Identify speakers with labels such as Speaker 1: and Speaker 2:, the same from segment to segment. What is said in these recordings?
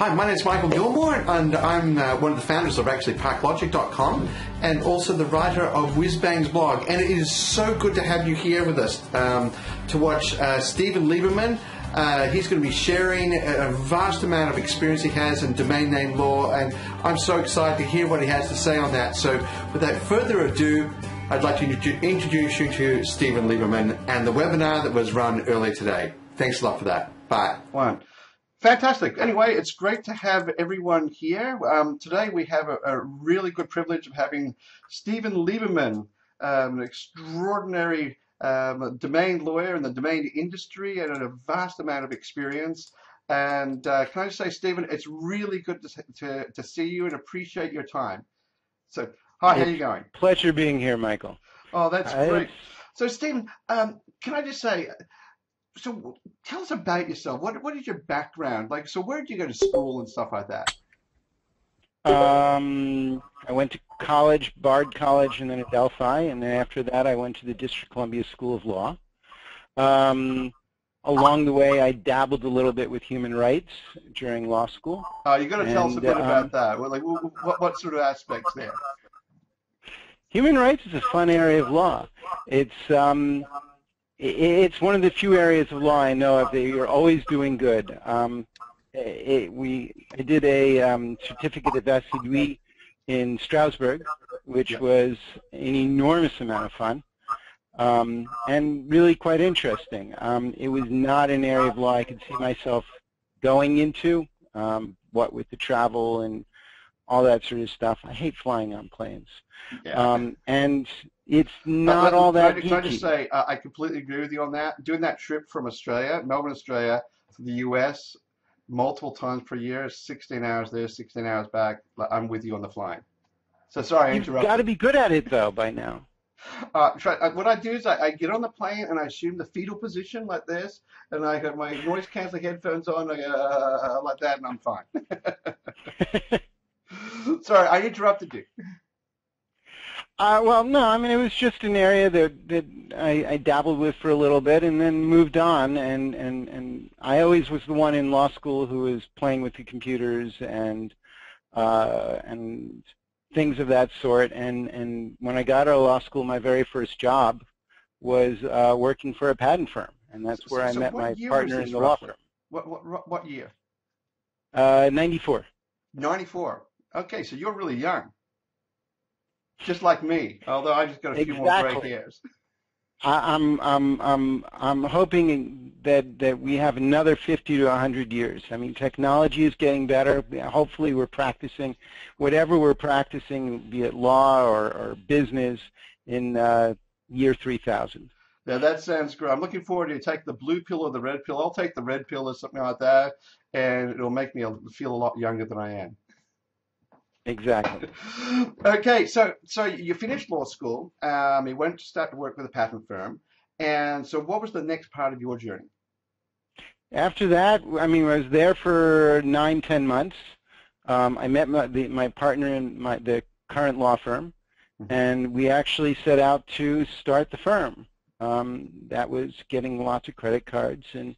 Speaker 1: Hi, my name is Michael Gilmour, and I'm uh, one of the founders of actually ParkLogic.com, and also the writer of WhizzBang's blog. And it is so good to have you here with us um, to watch uh, Stevan Lieberman. Uh, he's going to be sharing a vast amount of experience he has in domain name law, and I'm so excited to hear what he has to say on that. So, without further ado, I'd like to introduce you to Stevan Lieberman and the webinar that was run earlier today. Thanks a lot for that. Bye.
Speaker 2: One. Fantastic. Anyway, it's great to have everyone here. Um, today we have a, a, really good privilege of having Stevan Lieberman, um, an extraordinary um, domain lawyer in the domain industry and a vast amount of experience. And uh, can I just say, Stevan, it's really good to, to, to see you and appreciate your time. So, hi, it's how are you going?
Speaker 3: Pleasure being here, Michael.
Speaker 2: Oh, that's great. So, Stevan, um, can I just say, so tell us about yourself. What what is your background? Like, so where did you go to school and stuff like that?
Speaker 3: Um, I went to college, Bard College, and then Adelphi, and then after that, I went to the District Columbia School of Law. Um, along the way, I dabbled a little bit with human rights during law school.
Speaker 2: Oh, you got to tell us a bit um, about that. Like, what, what sort of aspects there?
Speaker 3: Human rights is a fun area of law. It's um, it's one of the few areas of law I know of that you're always doing good. Um, it, we I did a um, certificate of SCD in Strasbourg, which was an enormous amount of fun um, and really quite interesting. Um, it was not an area of law I could see myself going into, um, what with the travel and all that sort of stuff. I hate flying on planes. Yeah. Um, and it's not uh, all that.
Speaker 2: Can I, just say uh, I completely agree with you on that. Doing that trip from Australia, Melbourne, Australia, to the U.S. multiple times per year, 16 hours there, 16 hours back. I'm with you on the flying. So sorry, I interrupted.
Speaker 3: You've got to be good at it though by now.
Speaker 2: Uh, try, uh, what I do is I, I, get on the plane and I assume the fetal position like this, and I have my noise canceling headphones on I, uh, like that, and I'm fine. Sorry, I interrupted you.
Speaker 3: Uh, well, no, I mean it was just an area that that I, I dabbled with for a little bit, and then moved on. And and and I always was the one in law school who was playing with the computers and uh, and things of that sort. And and when I got out of law school, my very first job was uh, working for a patent firm, and that's where so, I met my partner in the roughly? law firm.
Speaker 2: What what what year?
Speaker 3: Uh, 94.
Speaker 2: 94. Okay, so you're really young. Just like me, although I just got a few more gray hairs.
Speaker 3: I, I'm I'm I'm I'm hoping that that we have another 50 to 100 years. I mean, technology is getting better. Hopefully, we're practicing whatever we're practicing, be it law or, or business, in uh, year 3000.
Speaker 2: Yeah, that sounds great. I'm looking forward to take the blue pill or the red pill. I'll take the red pill or something like that, and it'll make me feel a lot younger than I am.
Speaker 3: Exactly.
Speaker 2: okay, so so you finished law school. Um, you went to start to work with a patent firm, and so what was the next part of your journey?
Speaker 3: After that, I mean, I was there for nine, ten months. Um, I met my, the, my partner in my the current law firm, mm-hmm. and we actually set out to start the firm. Um, that was getting lots of credit cards and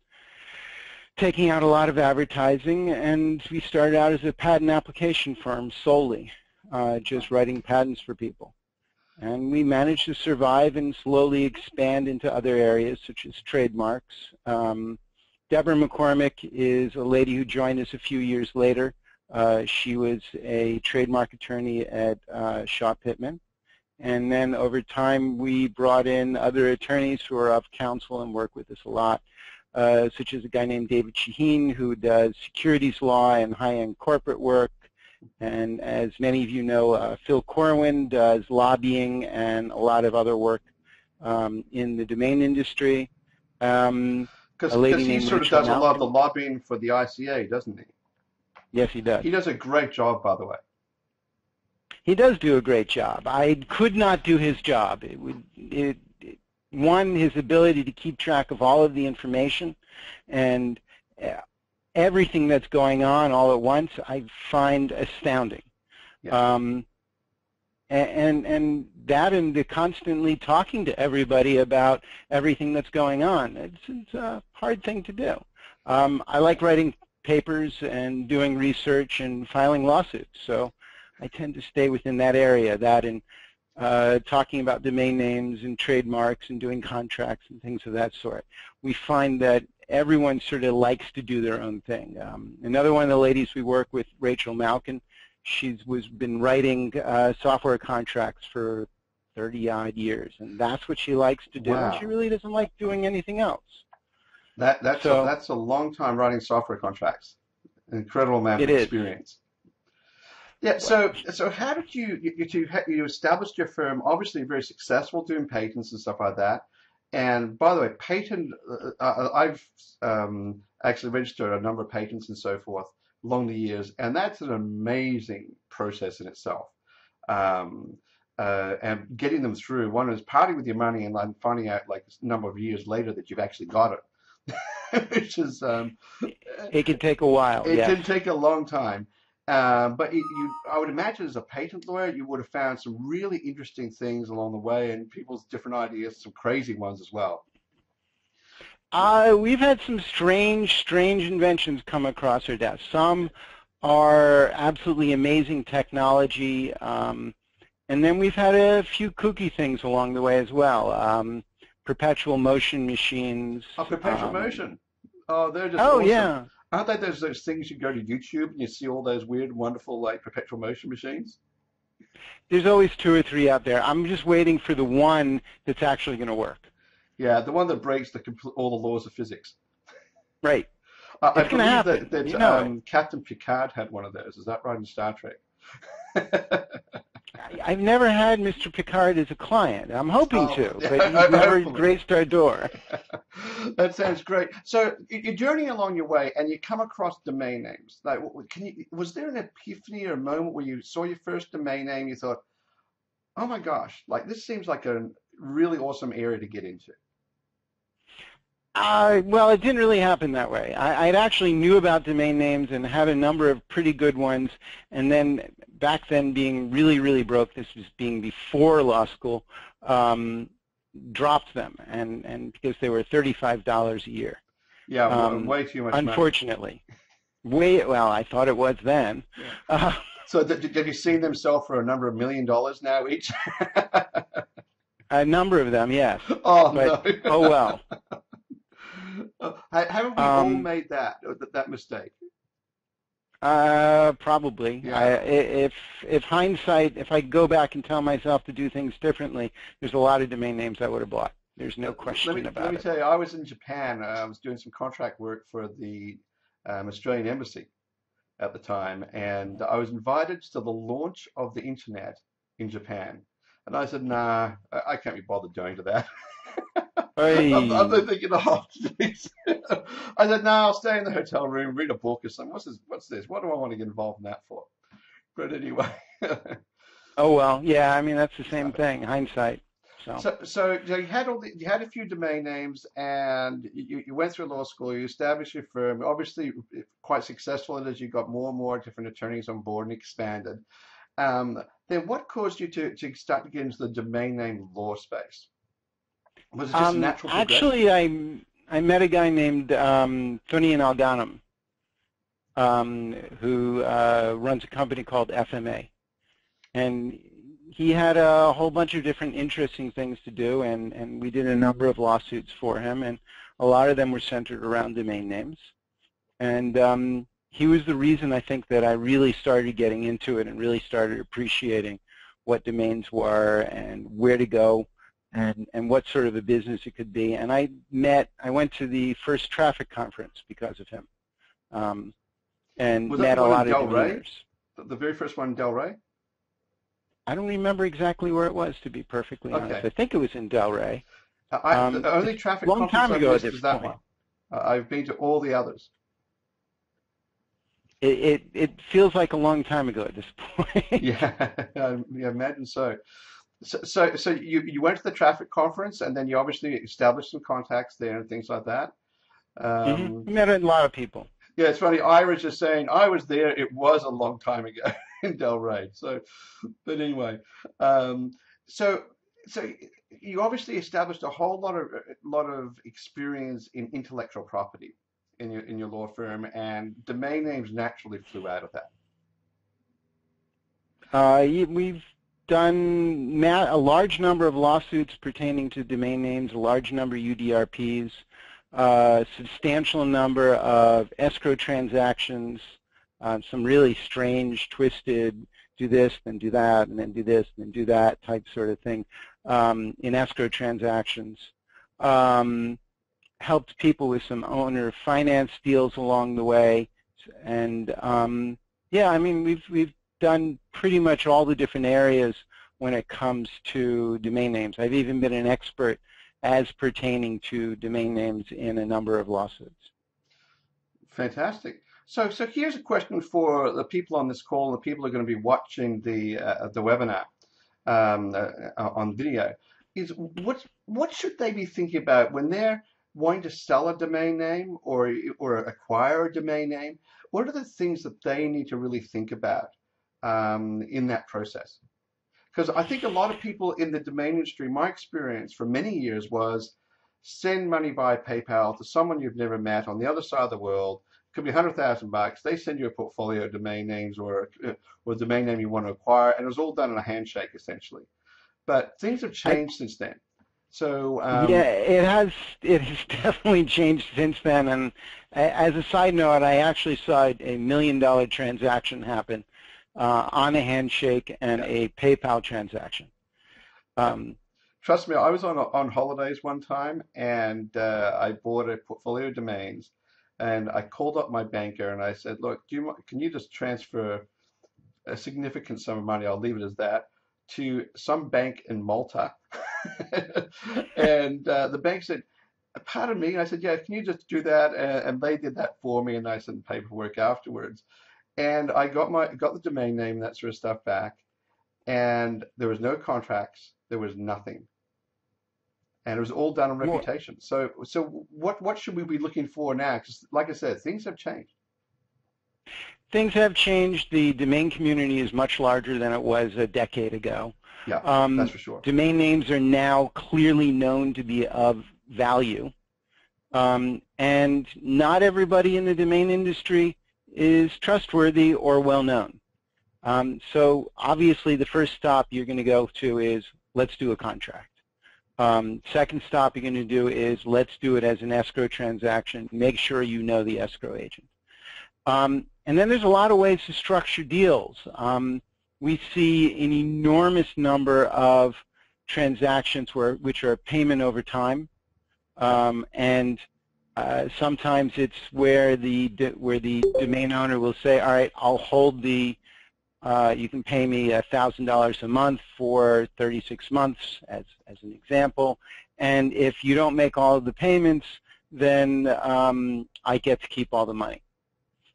Speaker 3: taking out a lot of advertising, and we started out as a patent application firm solely, uh, just writing patents for people. And we managed to survive and slowly expand into other areas, such as trademarks. Um, Deborah McCormick is a lady who joined us a few years later. Uh, she was a trademark attorney at uh, Shaw Pittman. And then over time, we brought in other attorneys who are of counsel and work with us a lot uh, such as a guy named David Shaheen who does securities law and high-end corporate work. And as many of you know, uh, Phil Corwin does lobbying and a lot of other work um, in the domain industry.
Speaker 2: Um, because he sort of does a lot of the lobbying for the ICA, doesn't he?
Speaker 3: Yes, he does.
Speaker 2: He does a great job, by the way.
Speaker 3: He does do a great job. I could not do his job. It would it one, his ability to keep track of all of the information and uh, everything that's going on all at once, I find astounding. Yeah. Um, and, and that and the constantly talking to everybody about everything that's going on, it's, it's a hard thing to do. Um, I like writing papers and doing research and filing lawsuits. So I tend to stay within that area, that and uh, talking about domain names and trademarks and doing contracts and things of that sort. We find that everyone sort of likes to do their own thing. Um, another one of the ladies we work with, Rachel Malkin, she's was been writing uh, software contracts for 30 odd years, and that's what she likes to do.
Speaker 2: Wow.
Speaker 3: She really doesn't like doing anything else.
Speaker 2: That that's
Speaker 3: So-
Speaker 2: a, that's a long time writing software contracts. An incredible amount of experience. Yeah. So so how did you you you, you established your firm? Obviously, very successful doing patents and stuff like that. And by the way, patent uh, uh, I've um, actually registered a number of patents and so forth along the years, and that's an amazing process in itself. Um, uh, and getting them through, one is parting with your money and then finding out like a number of years later that you've actually got it, which is um,
Speaker 3: It can take a while.
Speaker 2: it
Speaker 3: yes.
Speaker 2: can take a long time. Um, but it, you, I would imagine as a patent lawyer, you would have found some really interesting things along the way and people's different ideas, some crazy ones as well.
Speaker 3: Uh, we've had some strange, strange inventions come across our desk. Some are absolutely amazing technology, um, and then we've had a few kooky things along the way as well. Um, perpetual motion machines.
Speaker 2: Oh, perpetual
Speaker 3: um,
Speaker 2: motion. Oh, they're just
Speaker 3: Oh
Speaker 2: awesome.
Speaker 3: yeah,
Speaker 2: Aren't they those those things you go to YouTube and you see all those weird, wonderful like perpetual motion machines?
Speaker 3: there's always two or three out there. I'm just waiting for the one that's actually going to work.
Speaker 2: Yeah, the one that breaks the compl- all the laws of physics.
Speaker 3: Right.
Speaker 2: I, I
Speaker 3: It's gonna
Speaker 2: believe
Speaker 3: happen.
Speaker 2: that, that
Speaker 3: You know
Speaker 2: um, Captain Picard had one of those. Is that right in Star Trek?
Speaker 3: I've never had Mr. Picard as a client. I'm hoping
Speaker 2: Oh,
Speaker 3: to, but he's never
Speaker 2: hopefully.
Speaker 3: graced our door.
Speaker 2: that sounds great. So you- you're journeying along your way, and you come across domain names. Like, can you? Was there an epiphany or a moment where you saw your first domain name? You thought, "Oh my gosh! Like this seems like a really awesome area to get into."
Speaker 3: Uh, well, it didn't really happen that way. I, I'd actually knew about domain names and had a number of pretty good ones, and then back then being really, really broke, this was being before law school, um, dropped them, and, and because they were $35 a year,
Speaker 2: Yeah,
Speaker 3: Um,
Speaker 2: way too much money.
Speaker 3: unfortunately. Way, well, I thought it was then. Uh,
Speaker 2: So th- th- have you seen them sell for a number of million dollars now each?
Speaker 3: a number of them, yes.
Speaker 2: oh
Speaker 3: But-
Speaker 2: no!
Speaker 3: Oh, well.
Speaker 2: Uh, haven't we all
Speaker 3: Um,
Speaker 2: made that uh, that, that mistake?
Speaker 3: Uh, probably.
Speaker 2: Yeah.
Speaker 3: I, if if hindsight, if I go back and tell myself to do things differently, there's a lot of domain names I would have bought. There's no question
Speaker 2: let me,
Speaker 3: about it.
Speaker 2: let me
Speaker 3: it.
Speaker 2: tell you, I was in Japan. Uh, I was doing some contract work for the um, Australian Embassy at the time, and I was invited to the launch of the internet in Japan. And I said, nah, I, I can't be bothered going to that.
Speaker 3: Hey.
Speaker 2: I'm, I'm not thinking, oh, geez. I said, no, I'll stay in the hotel room, read a book or something. What's this? What's this? What do I want to get involved in that for? But anyway.
Speaker 3: Oh well, yeah. I mean that's the same thing. Hindsight. So,
Speaker 2: So, so you had all the, you had a few domain names, and you, you went through law school. You established your firm. Obviously, quite successful as you got more and more different attorneys on board and expanded. Um, then, what caused you to, to start to get into the domain name law space? Was it just
Speaker 3: um,
Speaker 2: natural
Speaker 3: actually, I I met a guy named um, Alganum, um, who uh, runs a company called FMA, and he had a whole bunch of different interesting things to do, and and we did a number of lawsuits for him, and a lot of them were centered around domain names, and um, he was the reason I think that I really started getting into it and really started appreciating what domains were and where to go and, and what sort of a business it could be. And I met, I went to the first traffic conference because of him um, and
Speaker 2: Was
Speaker 3: met a lot of leaders.
Speaker 2: The- very first one in Delray.
Speaker 3: I don't remember exactly where it was, to be perfectly honest. I think it was in Delray.
Speaker 2: Uh, I,
Speaker 3: Um,
Speaker 2: the only traffic
Speaker 3: long
Speaker 2: conference
Speaker 3: time
Speaker 2: I've
Speaker 3: ago at
Speaker 2: missed is that
Speaker 3: point.
Speaker 2: one. Uh, I've been to all the others.
Speaker 3: It, it, it feels like a long time ago at this point.
Speaker 2: Yeah, I imagine so. So, so, so you, you went to the traffic conference and then you obviously established some contacts there and things like that. Um,
Speaker 3: Mhm. Met a lot of people.
Speaker 2: Yeah, it's funny. I was just saying I was there. It was a long time ago in Delray. So, but anyway, um, so so you obviously established a whole lot of lot of experience in intellectual property in your in your law firm, and domain names naturally flew out of that.
Speaker 3: Uh, we've done a large number of lawsuits pertaining to domain names, a large number of UDRPs, a substantial number of escrow transactions, uh, some really strange, twisted, do this, then do that, and then do this, and then do that type sort of thing um, in escrow transactions. Um, helped people with some owner finance deals along the way, and um, yeah, I mean we've we've done pretty much all the different areas when it comes to domain names. I've even been an expert as pertaining to domain names in a number of lawsuits.
Speaker 2: Fantastic. So, so here's a question for the people on this call, the people who are going to be watching the uh, the webinar um, uh, on video. Is what what should they be thinking about when they're wanting to sell a domain name or or acquire a domain name? What are the things that they need to really think about um, in that process? Because I think a lot of people in the domain industry, my experience for many years was send money via PayPal to someone you've never met on the other side of the world. It could be 100,000 bucks. They send you a portfolio of domain names or, or a domain name you want to acquire, and it was all done in a handshake essentially. But things have changed I, since then. So um,
Speaker 3: yeah, it has. It has definitely changed since then. And as a side note, I actually saw a million dollar transaction happen uh, on a handshake and yeah. a PayPal transaction. Um,
Speaker 2: Trust me, I was on on holidays one time and uh, I bought a portfolio of domains, and I called up my banker and I said, "Look, do you can you just transfer a significant sum of money? I'll leave it as that to some bank in Malta." and uh, the bank said, "Pardon me." And I said, "Yeah, can you just do that?" And, and they did that for me, and I sent paperwork afterwards and I got my got the domain name and that sort of stuff back, and there was no contracts, there was nothing, and it was all done on reputation. So so what what should we be looking for now? Because like I said, things have changed.
Speaker 3: Things have changed. The domain community is much larger than it was a decade ago.
Speaker 2: Yeah, um, that's for sure.
Speaker 3: Domain names are now clearly known to be of value. Um, and not everybody in the domain industry is trustworthy or well known. Um, so obviously the first stop you're going to go to is let's do a contract. Um, second stop you're going to do is let's do it as an escrow transaction. Make sure you know the escrow agent. Um, and then there's a lot of ways to structure deals. Um, we see an enormous number of transactions where, which are payment over time. Um, and uh, sometimes it's where the where the domain owner will say, all right, I'll hold the, uh, you can pay me $1,000 a month for 36 months as, as an example. And if you don't make all of the payments, then um, I get to keep all the money.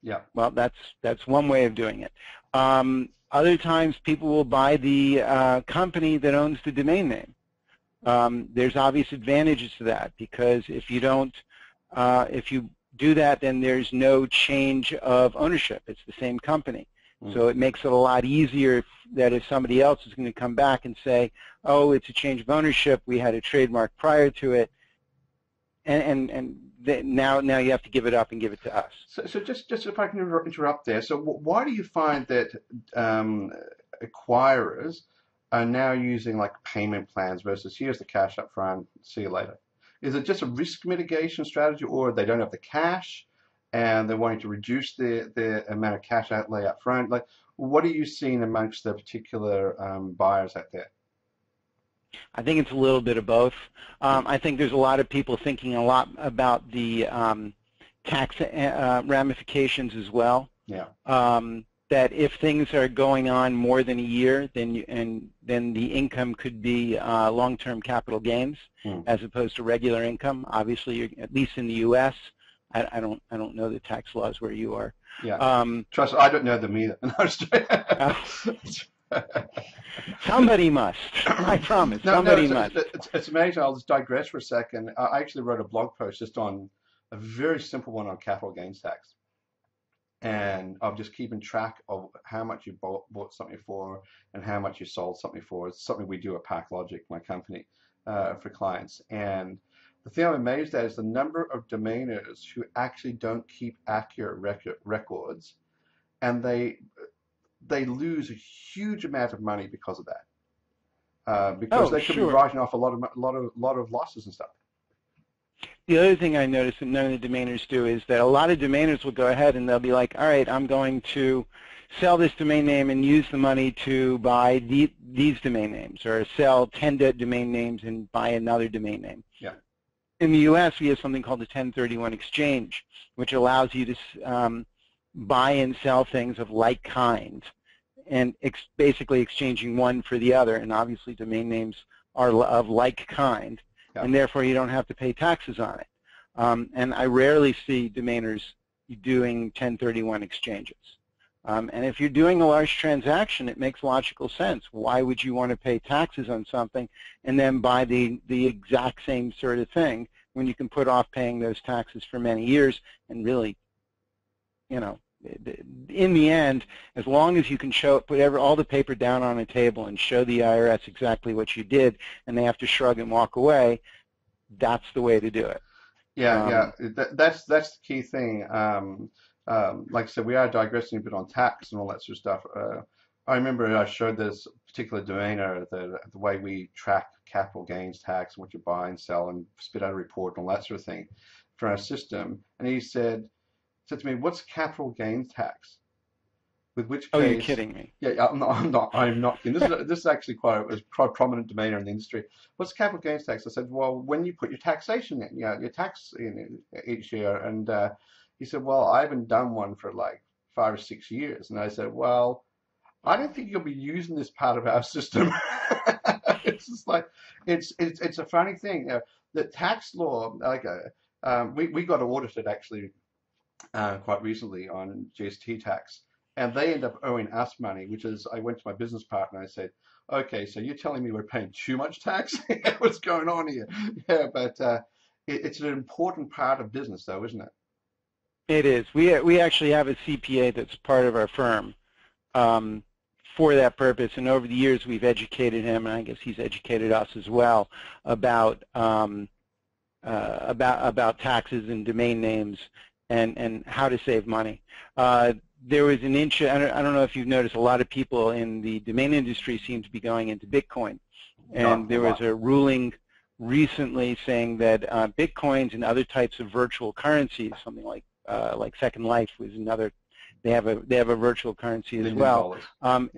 Speaker 2: Yeah.
Speaker 3: Well, that's, that's one way of doing it. Um, other times people will buy the uh, company that owns the domain name. Um, there's obvious advantages to that because if you don't uh, if you do that, then there's no change of ownership. It's the same company. Mm. So it makes it a lot easier if, that if somebody else is going to come back and say, oh, it's a change of ownership, we had a trademark prior to it, and, and, and now now you have to give it up and give it to us.
Speaker 2: So, so just just if I can interrupt there. So why do you find that um, acquirers are now using like payment plans versus here's the cash up front, see you later? Is it just a risk mitigation strategy or they don't have the cash and they're wanting to reduce their, their amount of cash outlay up front? Like, what are you seeing amongst the particular um, buyers out there?
Speaker 3: I think it's a little bit of both. Um, I think there's a lot of people thinking a lot about the um, tax uh, ramifications as well.
Speaker 2: Yeah.
Speaker 3: Um, that if things are going on more than a year, then you, and then the income could be uh, long-term capital gains hmm. as opposed to regular income. Obviously, at least in the U.S., I, I, don't I don't know the tax laws where you are.
Speaker 2: Yeah. Um, Trust, I don't know them either.
Speaker 3: somebody must. I promise. No, somebody
Speaker 2: no,
Speaker 3: it's,
Speaker 2: must. It's, it's amazing. I'll just digress for a second. I actually wrote a blog post just on a very simple one on capital gains tax and of just keeping track of how much you bought, bought something for and how much you sold something for. It's something we do at ParkLogic, my company, uh, for clients. And the thing I'm amazed at is the number of domainers who actually don't keep accurate rec- records, and they they lose a huge amount of money because of that. Uh, because
Speaker 3: Oh,
Speaker 2: they could
Speaker 3: sure.
Speaker 2: be writing off a lot of lot of lot of losses and stuff.
Speaker 3: The other thing I noticed that none of the domainers do is that a lot of domainers will go ahead and they'll be like, all right, I'm going to sell this domain name and use the money to buy the, these domain names or sell 10 domain names and buy another domain name.
Speaker 2: Yeah.
Speaker 3: In the U.S., we have something called the 1031 exchange, which allows you to um, buy and sell things of like kind and ex- basically exchanging one for the other. And obviously domain names are of like kind And therefore you don't have to pay taxes on it. Um, and I rarely see domainers doing 1031 exchanges. Um, and if you're doing a large transaction, it makes logical sense. Why would you want to pay taxes on something and then buy the, the exact same sort of thing when you can put off paying those taxes for many years and really, you know, in the end, as long as you can show, put every, all the paper down on a table and show the IRS exactly what you did and they have to shrug and walk away, that's the way to do it.
Speaker 2: Yeah,
Speaker 3: Um,
Speaker 2: yeah, that, that's that's the key thing. Um, um, like I said, we are digressing a bit on tax and all that sort of stuff. Uh, I remember I showed this particular domainer the the way we track capital gains tax and what you buy and sell and spit out a report and all that sort of thing for our system. And he said said to me, "What's capital gains tax?" With which
Speaker 3: Oh, you're kidding me.
Speaker 2: Yeah, yeah, I'm not. I'm not. I'm not kidding. This is this is actually quite a, quite a prominent domainer in the industry. What's capital gains tax? I said, well, when you put your taxation in, you know, your tax in each year, and uh, he said, well, I haven't done one for like five or six years, and I said, well, I don't think you'll be using this part of our system. it's just like it's it's it's a funny thing. You know, the tax law, like uh, um, we we got audited actually uh, quite recently on GST tax and they end up owing us money, which is I went to my business partner and I said, okay, so you're telling me we're paying too much tax? What's going on here? Yeah, but uh, it, it's an important part of business, though, isn't it?
Speaker 3: It is. We we actually have a CPA that's part of our firm um, for that purpose, and over the years we've educated him, and I guess he's educated us as well about um, uh, about about taxes and domain names and and how to save money. Uh, there was an inch. I don't, I don't know if you've noticed. A lot of people in the domain industry seem to be going into Bitcoin, and
Speaker 2: Not
Speaker 3: there was a ruling recently saying that uh, bitcoins and other types of virtual currencies, something like uh, like Second Life was another. They have a they have a virtual currency as well. Um,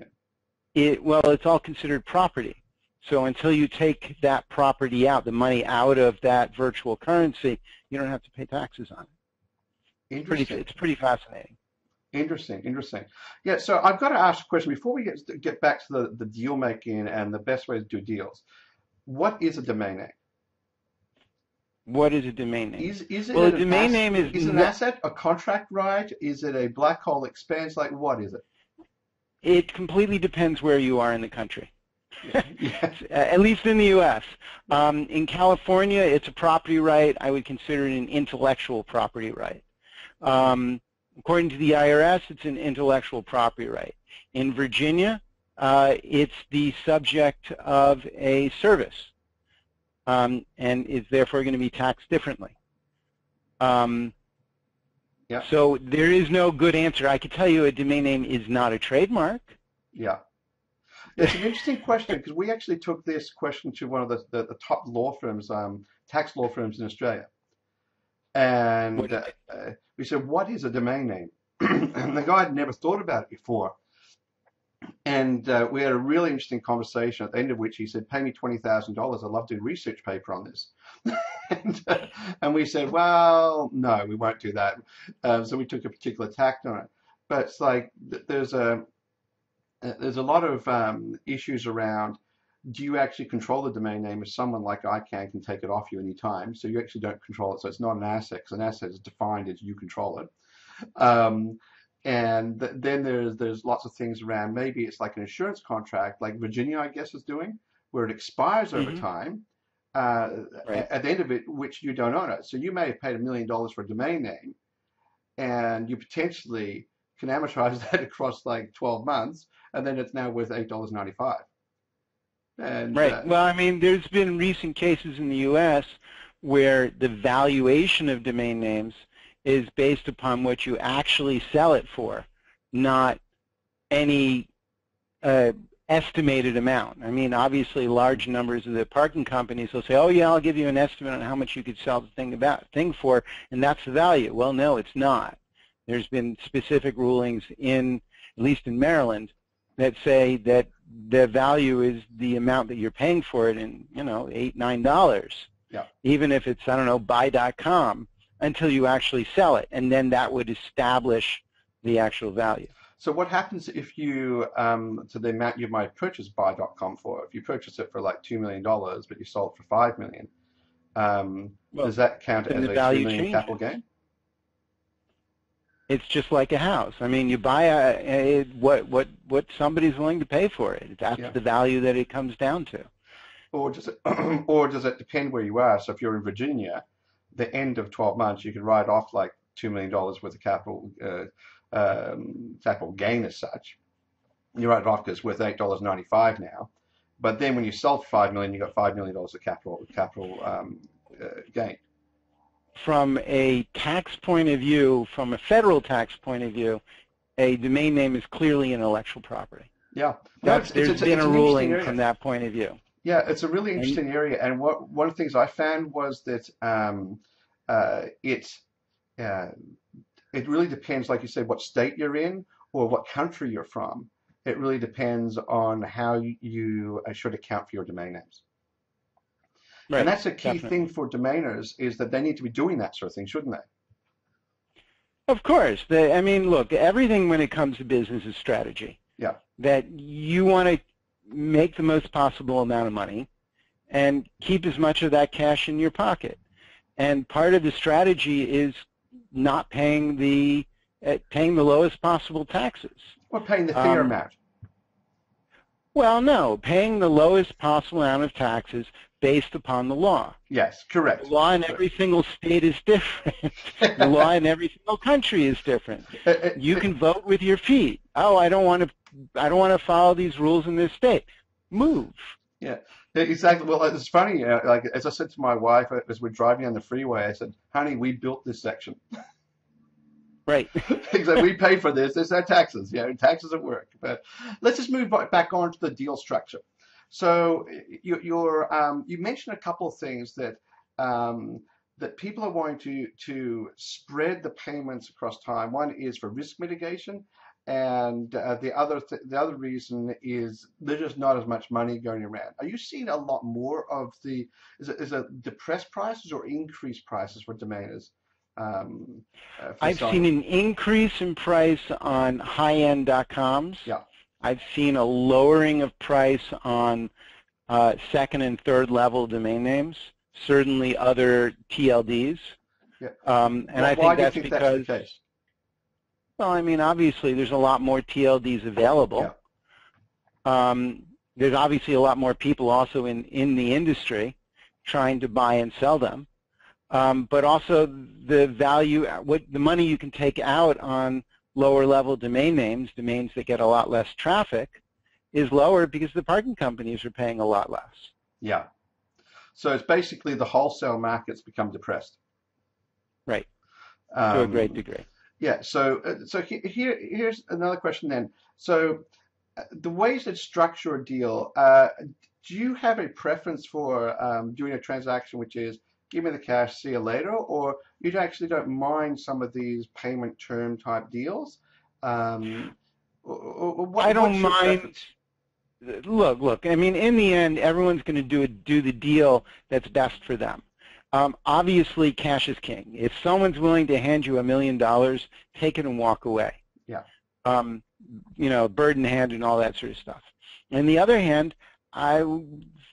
Speaker 3: it well, it's all considered property. So until you take that property out, the money out of that virtual currency, you don't have to pay taxes on it. Pretty, it's pretty fascinating.
Speaker 2: Interesting, interesting. Yeah, so I've got to ask a question before we get get back to the, the deal making and the best way to do deals. What is a domain name?
Speaker 3: What is a domain name?
Speaker 2: Is is it
Speaker 3: Well, a
Speaker 2: an
Speaker 3: domain name is
Speaker 2: is an asset, a contract right? Is it a black hole expense? Like what is it?
Speaker 3: It completely depends where you are in the country.
Speaker 2: yeah.
Speaker 3: Uh, at least in the U.S. Um, in California, it's a property right. I would consider it an intellectual property right. Um, according to the IRS, it's an intellectual property right. In Virginia, uh, it's the subject of a service um, and is therefore going to be taxed differently. Um,
Speaker 2: Yeah.
Speaker 3: So there is no good answer. I could tell you a domain name is not a trademark.
Speaker 2: Yeah. It's an interesting question because we actually took this question to one of the, the, the top law firms, um, tax law firms in Australia. And uh, we said, what is a domain name? and the guy had never thought about it before. And uh, we had a really interesting conversation at the end of which he said, pay me $20,000. I'd love to do a research paper on this. and, uh, and we said, well, no, we won't do that. Um, so we took a particular tact on it. But it's like th- there's a uh, there's a lot of um, issues around do you actually control the domain name if someone like ICANN can take it off you anytime? So you actually don't control it. So it's not an asset because an asset is defined as you control it. Um, and th- then there's there's lots of things around. Maybe it's like an insurance contract, like Virginia, I guess, is doing, where it expires over
Speaker 3: Mhm.
Speaker 2: time. Uh,
Speaker 3: Right.
Speaker 2: At the end of it, which you don't own it. So you may have paid a million dollars for a domain name, and you potentially can amortize that across like 12 months, and then it's now worth $8.95. And
Speaker 3: Right.
Speaker 2: uh,
Speaker 3: Well, I mean, there's been recent cases in the U.S. where the valuation of domain names is based upon what you actually sell it for, not any uh, estimated amount. I mean, obviously, large numbers of the parking companies will say, "Oh, yeah, I'll give you an estimate on how much you could sell the thing about thing for, and that's the value." Well, no, it's not. There's been specific rulings in, at least in Maryland, that say that the value is the amount that you're paying for it in, you know, eight, nine dollars.
Speaker 2: Yeah.
Speaker 3: Even if it's, I don't know, buy.com until you actually sell it, and then that would establish the actual value.
Speaker 2: So what happens if you, um, so the amount you might purchase buy.com for, if you purchase it for like $2 million, but you sold it for 5 million, um,
Speaker 3: Well,
Speaker 2: does that count as a $2
Speaker 3: value
Speaker 2: million
Speaker 3: changes.
Speaker 2: capital gain?
Speaker 3: It's just like a house. I mean, you buy a, a what what what somebody's willing to pay for it. That's
Speaker 2: Yeah.
Speaker 3: the value that it comes down to.
Speaker 2: Or does it, or does it depend where you are? So if you're in Virginia, the end of 12 months, you can write off like $2 million worth of capital, uh, um, capital gain as such. You write it off because it's worth $8.95 now. But then when you sell for 5 million, you got $5 million of capital, capital um, uh, gain.
Speaker 3: From a tax point of view, from a federal tax point of view, a domain name is clearly intellectual property.
Speaker 2: Yeah. It's-
Speaker 3: there's
Speaker 2: it's-
Speaker 3: been
Speaker 2: it's
Speaker 3: a ruling from that point of view.
Speaker 2: Yeah, it's a really
Speaker 3: And-
Speaker 2: interesting area, and what one of the things I found was that um, uh, it uh, it really depends, like you said, what state you're in or what country you're from. It really depends on how you, you uh, should account for your domain names,
Speaker 3: Right.
Speaker 2: and that's a key
Speaker 3: definitely.
Speaker 2: thing for domainers is that they need to be doing that sort of thing, shouldn't they?
Speaker 3: Of course. I mean, look, everything when it comes to business is strategy.
Speaker 2: Yeah.
Speaker 3: That you want to make the most possible amount of money and keep as much of that cash in your pocket. And part of the strategy is not paying the uh, paying the lowest possible taxes.
Speaker 2: Or paying the fair
Speaker 3: Um,
Speaker 2: amount.
Speaker 3: Well, no, paying the lowest possible amount of taxes based upon the law.
Speaker 2: Yes, correct.
Speaker 3: The law in every single state is different. the law in every single country is different.
Speaker 2: Uh, uh,
Speaker 3: You can vote with your feet. Oh, I don't want to. I don't want to follow these rules in this state. Move.
Speaker 2: Yeah, exactly. Well, it's funny. Uh, like as I said to my wife uh, as we're driving on the freeway, I said, "Honey, we built this section.
Speaker 3: Right.
Speaker 2: exactly. We pay for this. It's our taxes. Yeah, taxes at work. But let's just move back on to the deal structure. So you, you're um, you mentioned a couple of things that um, that people are wanting to to spread the payments across time. One is for risk mitigation, and uh, the other th- the other reason is there's just not as much money going around. Are you seeing a lot more of the is it, is it depressed prices or increased prices for domainers? Um, uh, for
Speaker 3: I've seen an increase in price on high-end.coms.
Speaker 2: Yeah.
Speaker 3: I've seen a lowering of price on uh, second and third level domain names. Certainly other TLDs.
Speaker 2: Yeah.
Speaker 3: Um, and
Speaker 2: Why-
Speaker 3: I think
Speaker 2: why do you
Speaker 3: that's
Speaker 2: think
Speaker 3: because
Speaker 2: that's the case?
Speaker 3: Well, I mean, obviously, there's a lot more TLDs available. Um, there's obviously a lot more people also in, in the industry trying to buy and sell them. Um, but also the value, what the money you can take out on lower level domain names, domains that get a lot less traffic, is lower because the parking companies are paying a lot less.
Speaker 2: Yeah. So it's basically the wholesale market's become depressed.
Speaker 3: Right.
Speaker 2: Um,
Speaker 3: To a great degree.
Speaker 2: Yeah. So uh, so he, here here's another question then. So uh, the ways that structure a deal, uh, do you have a preference for um, doing a transaction which is give me the cash, see you later, or you actually don't mind some of these payment term type deals? Um, or, or- or what,
Speaker 3: I don't mind.
Speaker 2: preference?
Speaker 3: Look, look. I mean, in the end, everyone's going to do it, do the deal that's best for them. Um, obviously, cash is king. If someone's willing to hand you a million dollars, take it and walk away.
Speaker 2: Yeah.
Speaker 3: Um, you know, bird in hand and all that sort of stuff. On the other hand, I've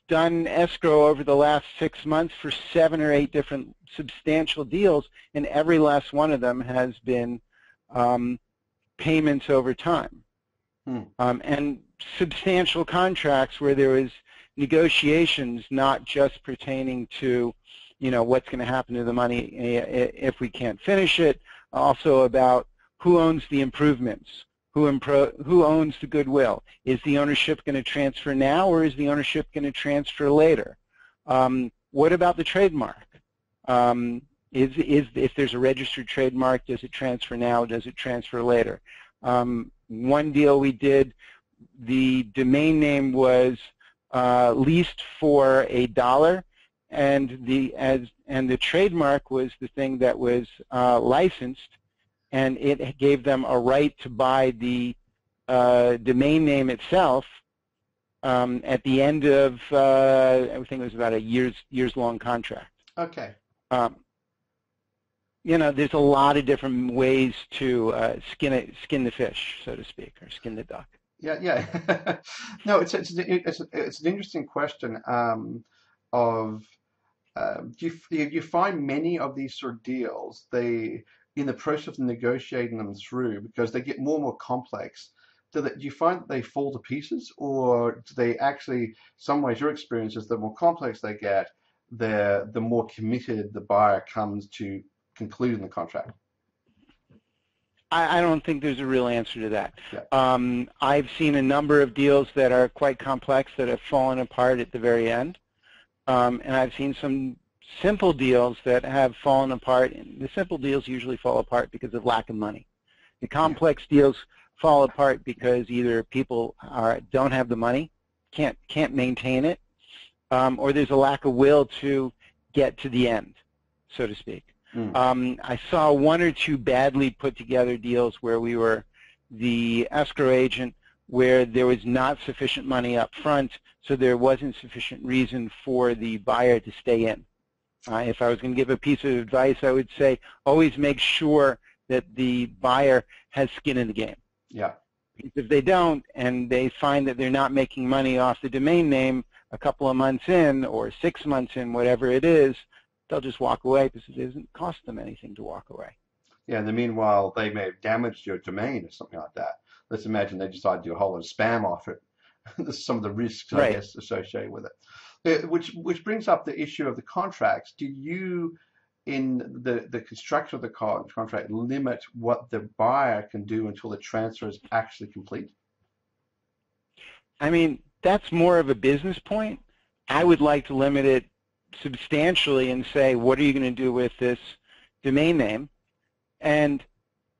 Speaker 3: done escrow over the last six months for seven or eight different substantial deals, and every last one of them has been um, payments over time.
Speaker 2: Hmm.
Speaker 3: Um, and substantial contracts where there was negotiations not just pertaining to, you know, what's going to happen to the money if we can't finish it, also about who owns the improvements, who, who owns the goodwill. Is the ownership going to transfer now or is the ownership going to transfer later? Um, what about the trademark? Um, is, is if there's a registered trademark, does it transfer now? Does it transfer later? Um, one deal we did, the domain name was uh, leased for a dollar, and the as and the trademark was the thing that was uh, licensed, and it gave them a right to buy the uh, domain name itself um, at the end of uh, I think it was about a years years long contract.
Speaker 2: Okay.
Speaker 3: Um, you know, there's a lot of different ways to uh, skin it, skin the fish, so to speak, or skin the duck.
Speaker 2: Yeah, yeah. no, it's it's it's, it's an interesting question. Um, of uh, do you you find many of these sort of deals they in the process of negotiating them through because they get more and more complex. Do, they, do you find that they fall to pieces, or do they actually, some ways your experience is the more complex they get, the the more committed the buyer comes to concluding the contract?
Speaker 3: I, I don't think there's a real answer to that.
Speaker 2: Yeah.
Speaker 3: Um, I've seen a number of deals that are quite complex that have fallen apart at the very end. Um, and I've seen some simple deals that have fallen apart. The simple deals usually fall apart because of lack of money. The complex deals fall apart because either people are, don't have the money, can't can't maintain it, um, or there's a lack of will to get to the end, so to speak. Mm. Um, I saw one or two badly put together deals where we were the escrow agent where there was not sufficient money up front, so there wasn't sufficient reason for the buyer to stay in. Uh, if I was going to give a piece of advice, I would say always make sure that the buyer has skin in the game.
Speaker 2: Yeah.
Speaker 3: Because if they don't and they find that they're not making money off the domain name a couple of months in or six months in, whatever it is, they'll just walk away because it doesn't cost them anything to walk away.
Speaker 2: Yeah, in the meanwhile, they may have damaged your domain or something like that. Let's imagine they decide to do a whole lot of spam off it. There's some of the risks, right. I guess, associated with it. Which which brings up the issue of the contracts. Do you, in the the construction of the contract, limit what the buyer can do until the transfer is actually complete?
Speaker 3: I mean, that's more of a business point. I would like to limit it substantially and say, what are you going to do with this domain name? And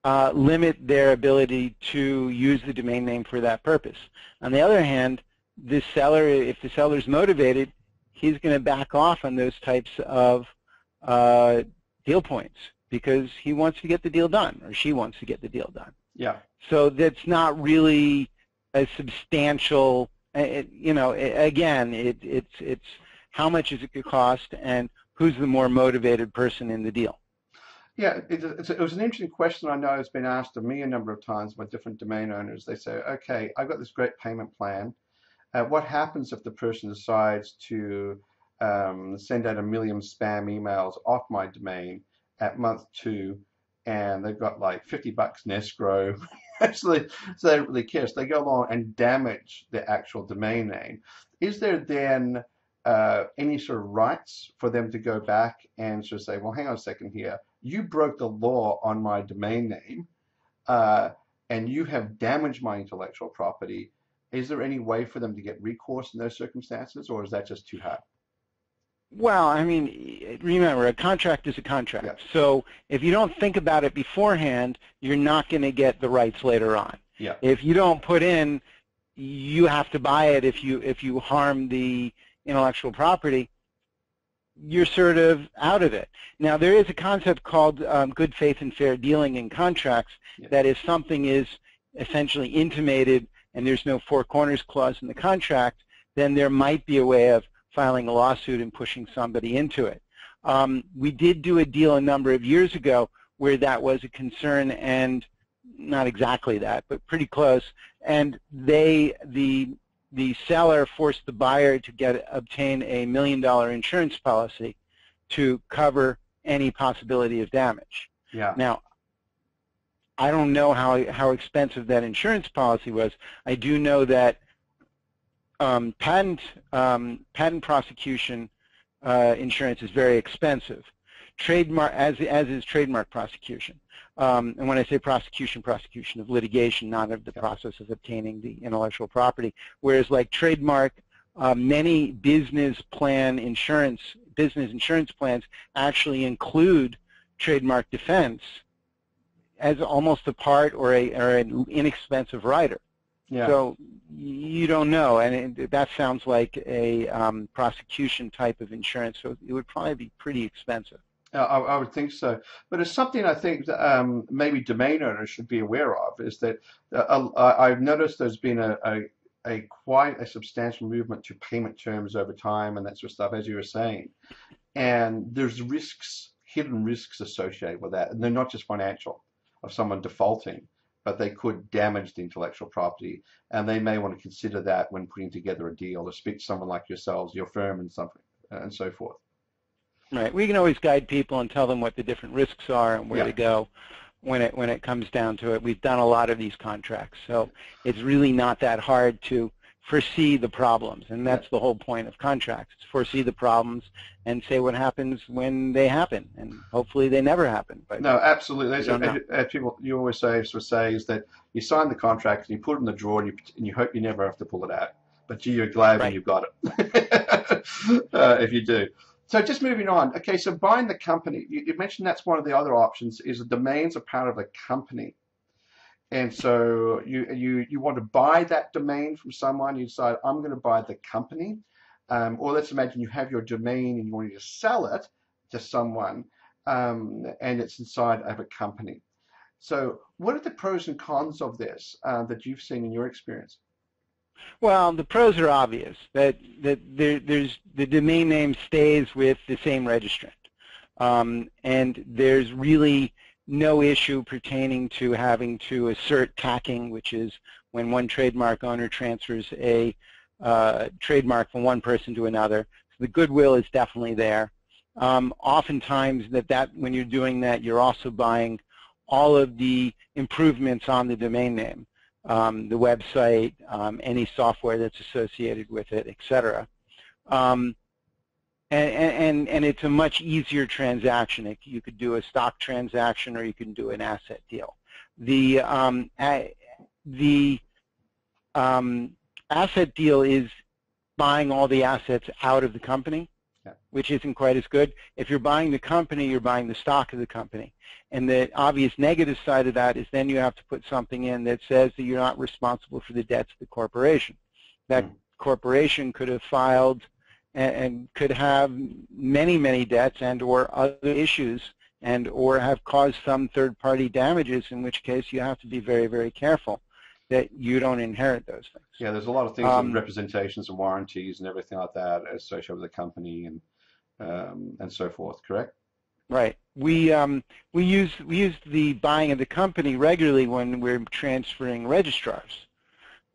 Speaker 3: uh, limit their ability to use the domain name for that purpose. On the other hand, the seller, if the seller is motivated, he's going to back off on those types of uh, deal points because he wants to get the deal done or she wants to get the deal done.
Speaker 2: Yeah.
Speaker 3: So that's not really a substantial, it, you know, it, again, it, it's, it's how much is it going to cost, and who's the more motivated person in the deal?
Speaker 2: Yeah, it, it, was an interesting question. I know it's been asked of me a number of times by different domain owners. They say, okay, I've got this great payment plan. Uh, what happens if the person decides to um, send out a million spam emails off my domain at month two and they've got like 50 bucks in escrow. Actually, so they don't really care. So they go along and damage the actual domain name. Is there then uh, any sort of rights for them to go back and sort of say, well, hang on a second here, you broke the law on my domain name, uh, and you have damaged my intellectual property. Is there any way for them to get recourse in those circumstances, or is that just too hard?
Speaker 3: Well, I mean, remember, a contract is a contract.
Speaker 2: Yes.
Speaker 3: So if you don't think about it beforehand, you're not going to get the rights later on.
Speaker 2: Yeah.
Speaker 3: If you don't put in, you have to buy it if you if you harm the intellectual property, you're sort of out of it. Now, there is a concept called um, good faith and fair dealing in contracts yeah. that if something is essentially intimated and there's no four corners clause in the contract, then there might be a way of filing a lawsuit and pushing somebody into it. Um, we did do a deal a number of years ago where that was a concern and not exactly that, but pretty close. And they, the the seller forced the buyer to get obtain a million dollar insurance policy to cover any possibility of damage.
Speaker 2: Yeah.
Speaker 3: Now, I don't know how how expensive that insurance policy was. I do know that um, patent um, patent prosecution uh, insurance is very expensive. Trademark as as is trademark prosecution. Um, and when I say prosecution, prosecution of litigation, not of the process of obtaining the intellectual property. Whereas like trademark, uh, many business plan insurance business insurance plans actually include trademark defense as almost a part or, a, or an inexpensive rider.
Speaker 2: Yeah.
Speaker 3: So you don't know, and it, that sounds like a um, prosecution type of insurance, so it would probably be pretty expensive.
Speaker 2: I, I, would think so. But it's something I think that, um, maybe domain owners should be aware of is that uh, I've noticed there's been a, a, a, quite a substantial movement to payment terms over time and that sort of stuff, as you were saying. And there's risks, hidden risks associated with that. And they're not just financial of someone defaulting, but they could damage the intellectual property. And they may want to consider that when putting together a deal or speak to someone like yourselves, your firm and something, uh, and so forth.
Speaker 3: Right. We can always guide people and tell them what the different risks are and where yeah. to go when it when it comes down to it. We've done a lot of these contracts, so it's really not that hard to foresee the problems, and that's the whole point of contracts: foresee the problems and say what happens when they happen, and hopefully they never happen.
Speaker 2: But no, absolutely. As, as, as, people you always say, sort of say is that you sign the contract and you put it in the drawer and you, and you hope you never have to pull it out. But gee, you're glad right. when you've got it uh, if you do. So just moving on. Okay, so buying the company. You, you, mentioned that's one of the other options. Is the domains are part of the company, and so you you you want to buy that domain from someone. You decide I'm going to buy the company, um, or let's imagine you have your domain and you want to sell it to someone, um, and it's inside of a company. So what are the pros and cons of this uh, that you've seen in your experience?
Speaker 3: Well, the pros are obvious. That that there, there's the domain name stays with the same registrant, um, and there's really no issue pertaining to having to assert tacking, which is when one trademark owner transfers a uh, trademark from one person to another. So the goodwill is definitely there. Um, oftentimes, that that when you're doing that, you're also buying all of the improvements on the domain name um, the website, um, any software that's associated with it, etc. Um, and, and, and it's a much easier transaction. It, you could do a stock transaction or you can do an asset deal. The, um, the um, asset deal is buying all the assets out of the company, yeah. which isn't quite as good. If you're buying the company, you're buying the stock of the company. And the obvious negative side of that is then you have to put something in that says that you're not responsible for the debts of the corporation. That mm. corporation could have filed and, and could have many, many debts and or other issues and or have caused some third-party damages, in which case you have to be very, very careful that you don't inherit those things.
Speaker 2: Yeah, there's a lot of things um, representations and warranties and everything like that associated with the company and um, and so forth, correct?
Speaker 3: Right. We um, we use we use the buying of the company regularly when we're transferring registrars,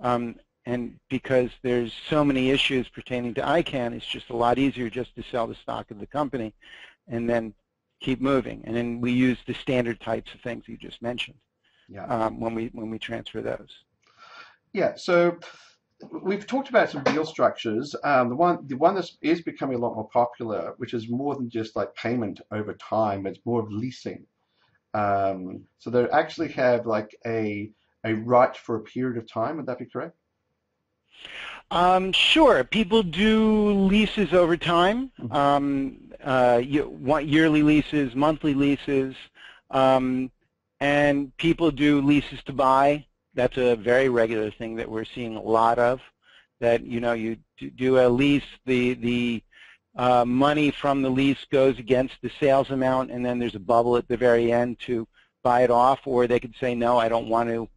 Speaker 3: um, and because there's so many issues pertaining to ICANN, it's just a lot easier just to sell the stock of the company, and then keep moving. And then we use the standard types of things you just mentioned yeah. um, when we when we transfer those.
Speaker 2: Yeah. So we've talked about some deal structures. Um, the one the one that is becoming a lot more popular, which is more than just like payment over time, it's more of leasing. Um, so they actually have like a a right for a period of time. Would that be correct?
Speaker 3: Um, sure. People do leases over time. Mm-hmm. Um, uh, you want yearly leases, monthly leases, um, and people do leases to buy that's a very regular thing that we're seeing a lot of. That you know you do a lease, the the uh, money from the lease goes against the sales amount, and then there's a bubble at the very end to buy it off, or they could say no, I don't want to,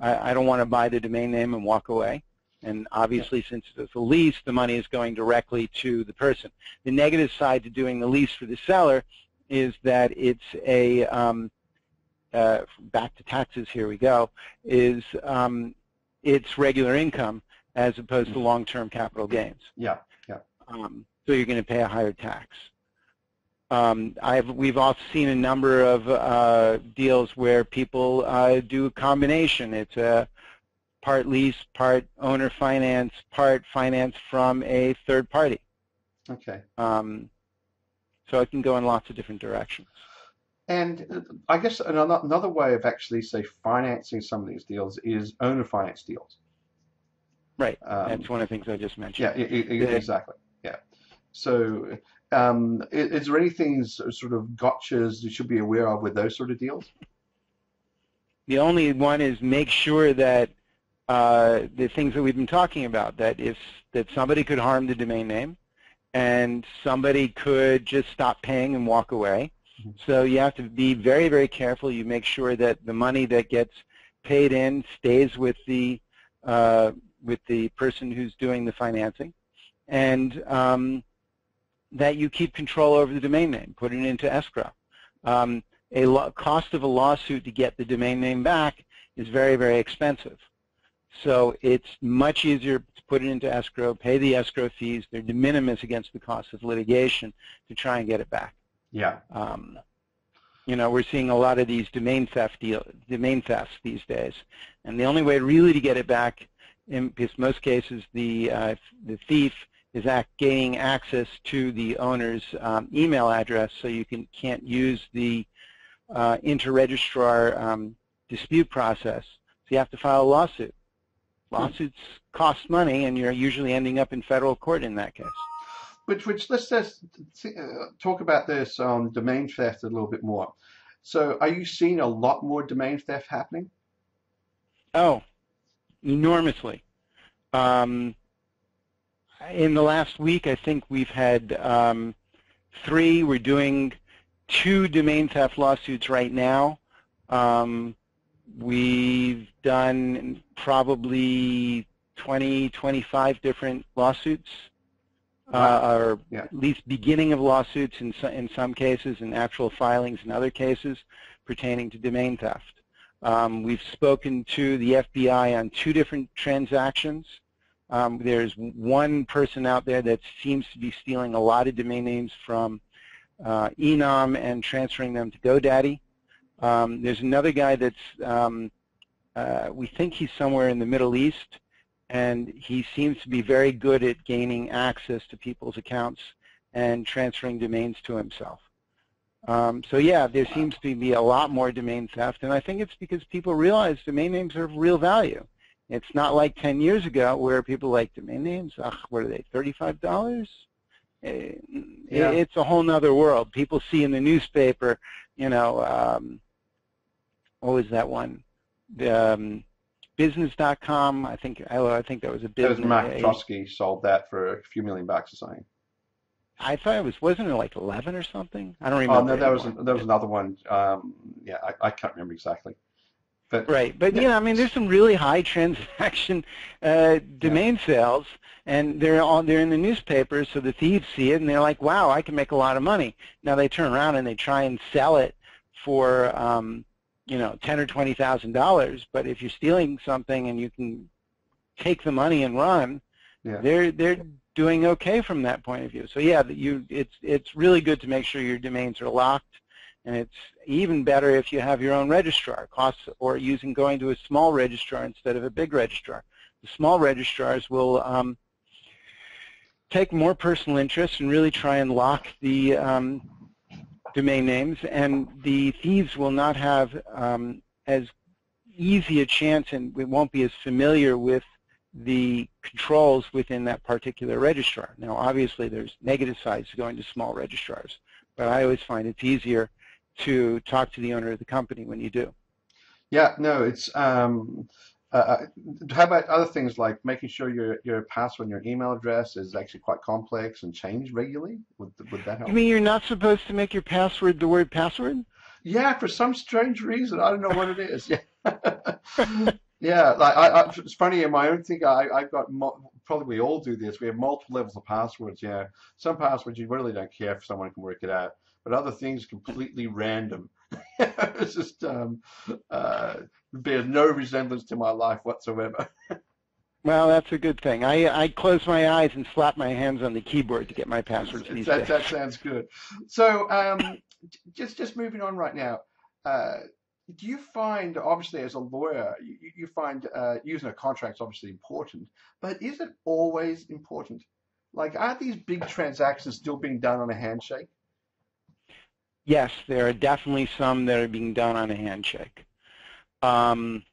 Speaker 3: I, I don't want to buy the domain name and walk away. And obviously, yeah. since it's a lease, the money is going directly to the person. The negative side to doing the lease for the seller is that it's a um, uh, back to taxes, here we go, is um, it's regular income as opposed to mm-hmm. long-term capital gains.
Speaker 2: Yeah, yeah. Um,
Speaker 3: so you're going to pay a higher tax. Um, I've, we've also seen a number of uh, deals where people uh, do a combination. It's a part lease, part owner finance, part finance from a third party.
Speaker 2: Okay.
Speaker 3: Um, so it can go in lots of different directions.
Speaker 2: And uh, I guess another, another way of actually, say, financing some of these deals is owner finance deals.
Speaker 3: Right. Um, That's one of the things I just mentioned.
Speaker 2: Yeah, exactly. Yeah. So Um, is, is, there anything sort of gotchas you should be aware of with those sort of deals?
Speaker 3: The only one is make sure that uh, the things that we've been talking about, that if that somebody could harm the domain name, and somebody could just stop paying and walk away. Mm-hmm. So you have to be very, very careful. You make sure that the money that gets paid in stays with the uh, with the person who's doing the financing, and um, that you keep control over the domain name, put it into escrow. Um, a cost of a lawsuit to get the domain name back is very, very expensive. So it's much easier to put it into escrow, pay the escrow fees. They're de minimis against the cost of litigation to try and get it back.
Speaker 2: Yeah. Um,
Speaker 3: you know, we're seeing a lot of these domain theft deal, domain thefts these days, and the only way really to get it back, in because most cases the uh, the thief is act, gaining access to the owner's um, email address, so you can can't use the uh, interregistrar um, dispute process. So you have to file a lawsuit. Lawsuits cost money, and you're usually ending up in federal court in that case.
Speaker 2: Which, which let's just talk about this um, domain theft a little bit more. So, are you seeing a lot more domain theft happening?
Speaker 3: Oh, enormously. Um, in the last week, I think we've had um, three. We're doing two domain theft lawsuits right now. Um, we've done probably 20, 25 different lawsuits, uh, or yeah. at least beginning of lawsuits in, so, in some cases and actual filings in other cases pertaining to domain theft. Um, we've spoken to the FBI on two different transactions. Um, there's one person out there that seems to be stealing a lot of domain names from uh, Enom and transferring them to GoDaddy. Um, there's another guy that's, um, uh, we think he's somewhere in the Middle East, and he seems to be very good at gaining access to people's accounts and transferring domains to himself. Um, so yeah, there seems to be a lot more domain theft, and I think it's because people realize domain names are of real value. It's not like 10 years ago where people like domain names, ugh, what are they, $35? Eh, yeah. It's a whole other world. People see in the newspaper, you know, um, what was that one? Um, business.com. I think I, I think that was a business.
Speaker 2: That was Marc Ostrofsky sold that for a few million bucks or something.
Speaker 3: I thought it was wasn't it like eleven or something? I don't remember.
Speaker 2: Oh no, that was that was another one. Um, yeah, I, I can't remember exactly.
Speaker 3: But, right, but yeah. you know, I mean, there's some really high transaction uh, domain yeah. sales, and they're on they're in the newspapers, so the thieves see it, and they're like, "Wow, I can make a lot of money." Now they turn around and they try and sell it for um, you know, ten or twenty thousand dollars. But if you're stealing something and you can take the money and run, yeah. they're they're doing okay from that point of view. So yeah, you it's it's really good to make sure your domains are locked, and it's even better if you have your own registrar. Costs or using going to a small registrar instead of a big registrar. The small registrars will um, take more personal interest and really try and lock the um, domain names, and the thieves will not have um, as easy a chance and we won't be as familiar with the controls within that particular registrar. Now, obviously, there's negative sides to going to small registrars, but I always find it's easier to talk to the owner of the company when you do.
Speaker 2: Yeah, no, it's um, uh, uh, how about other things like making sure your your password and your email address is actually quite complex and changed regularly? Would, would that help?
Speaker 3: You mean you're not supposed to make your password the word password?
Speaker 2: Yeah, for some strange reason. I don't know what it is. Yeah. yeah, like I, I, it's funny in my own thing. I, I've got probably we all do this. We have multiple levels of passwords. Yeah, some passwords you really don't care if someone can work it out, but other things completely random. it's just um, uh, bears no resemblance to my life whatsoever.
Speaker 3: Well, that's a good thing. I, I close my eyes and slap my hands on the keyboard to get my passwords these
Speaker 2: that,
Speaker 3: days.
Speaker 2: That sounds good. So um, just just moving on right now, uh, do you find, obviously as a lawyer, you, you find uh, using a contract is obviously important, but is it always important? Like, are these big transactions still being done on a handshake?
Speaker 3: Yes, there are definitely some that are being done on a handshake. Um,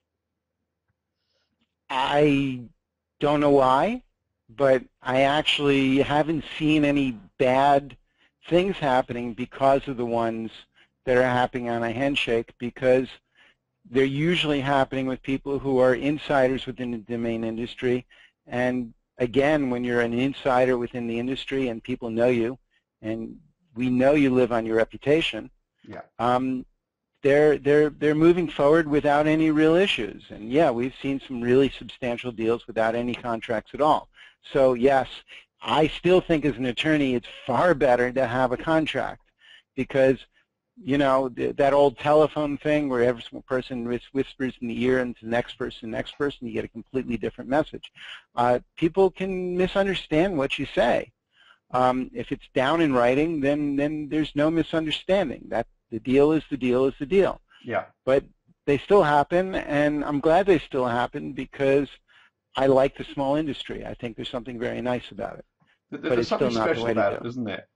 Speaker 3: I don't know why, but I actually haven't seen any bad things happening because of the ones that are happening on a handshake because they're usually happening with people who are insiders within the domain industry. And again, when you're an insider within the industry and people know you, and we know you live on your reputation,
Speaker 2: yeah.
Speaker 3: Um, they're they're they're moving forward without any real issues. And yeah, we've seen some really substantial deals without any contracts at all. So yes, I still think as an attorney, it's far better to have a contract because you know, that old telephone thing where every person whispers in the ear and to the next person, next person, you get a completely different message. Uh, people can misunderstand what you say. Um, if it's down in writing, then then there's no misunderstanding. That the deal is the deal is the deal.
Speaker 2: Yeah.
Speaker 3: But they still happen, and I'm glad they still happen because I like the small industry. I think there's something very nice about it.
Speaker 2: There's but it's something special about it, isn't there?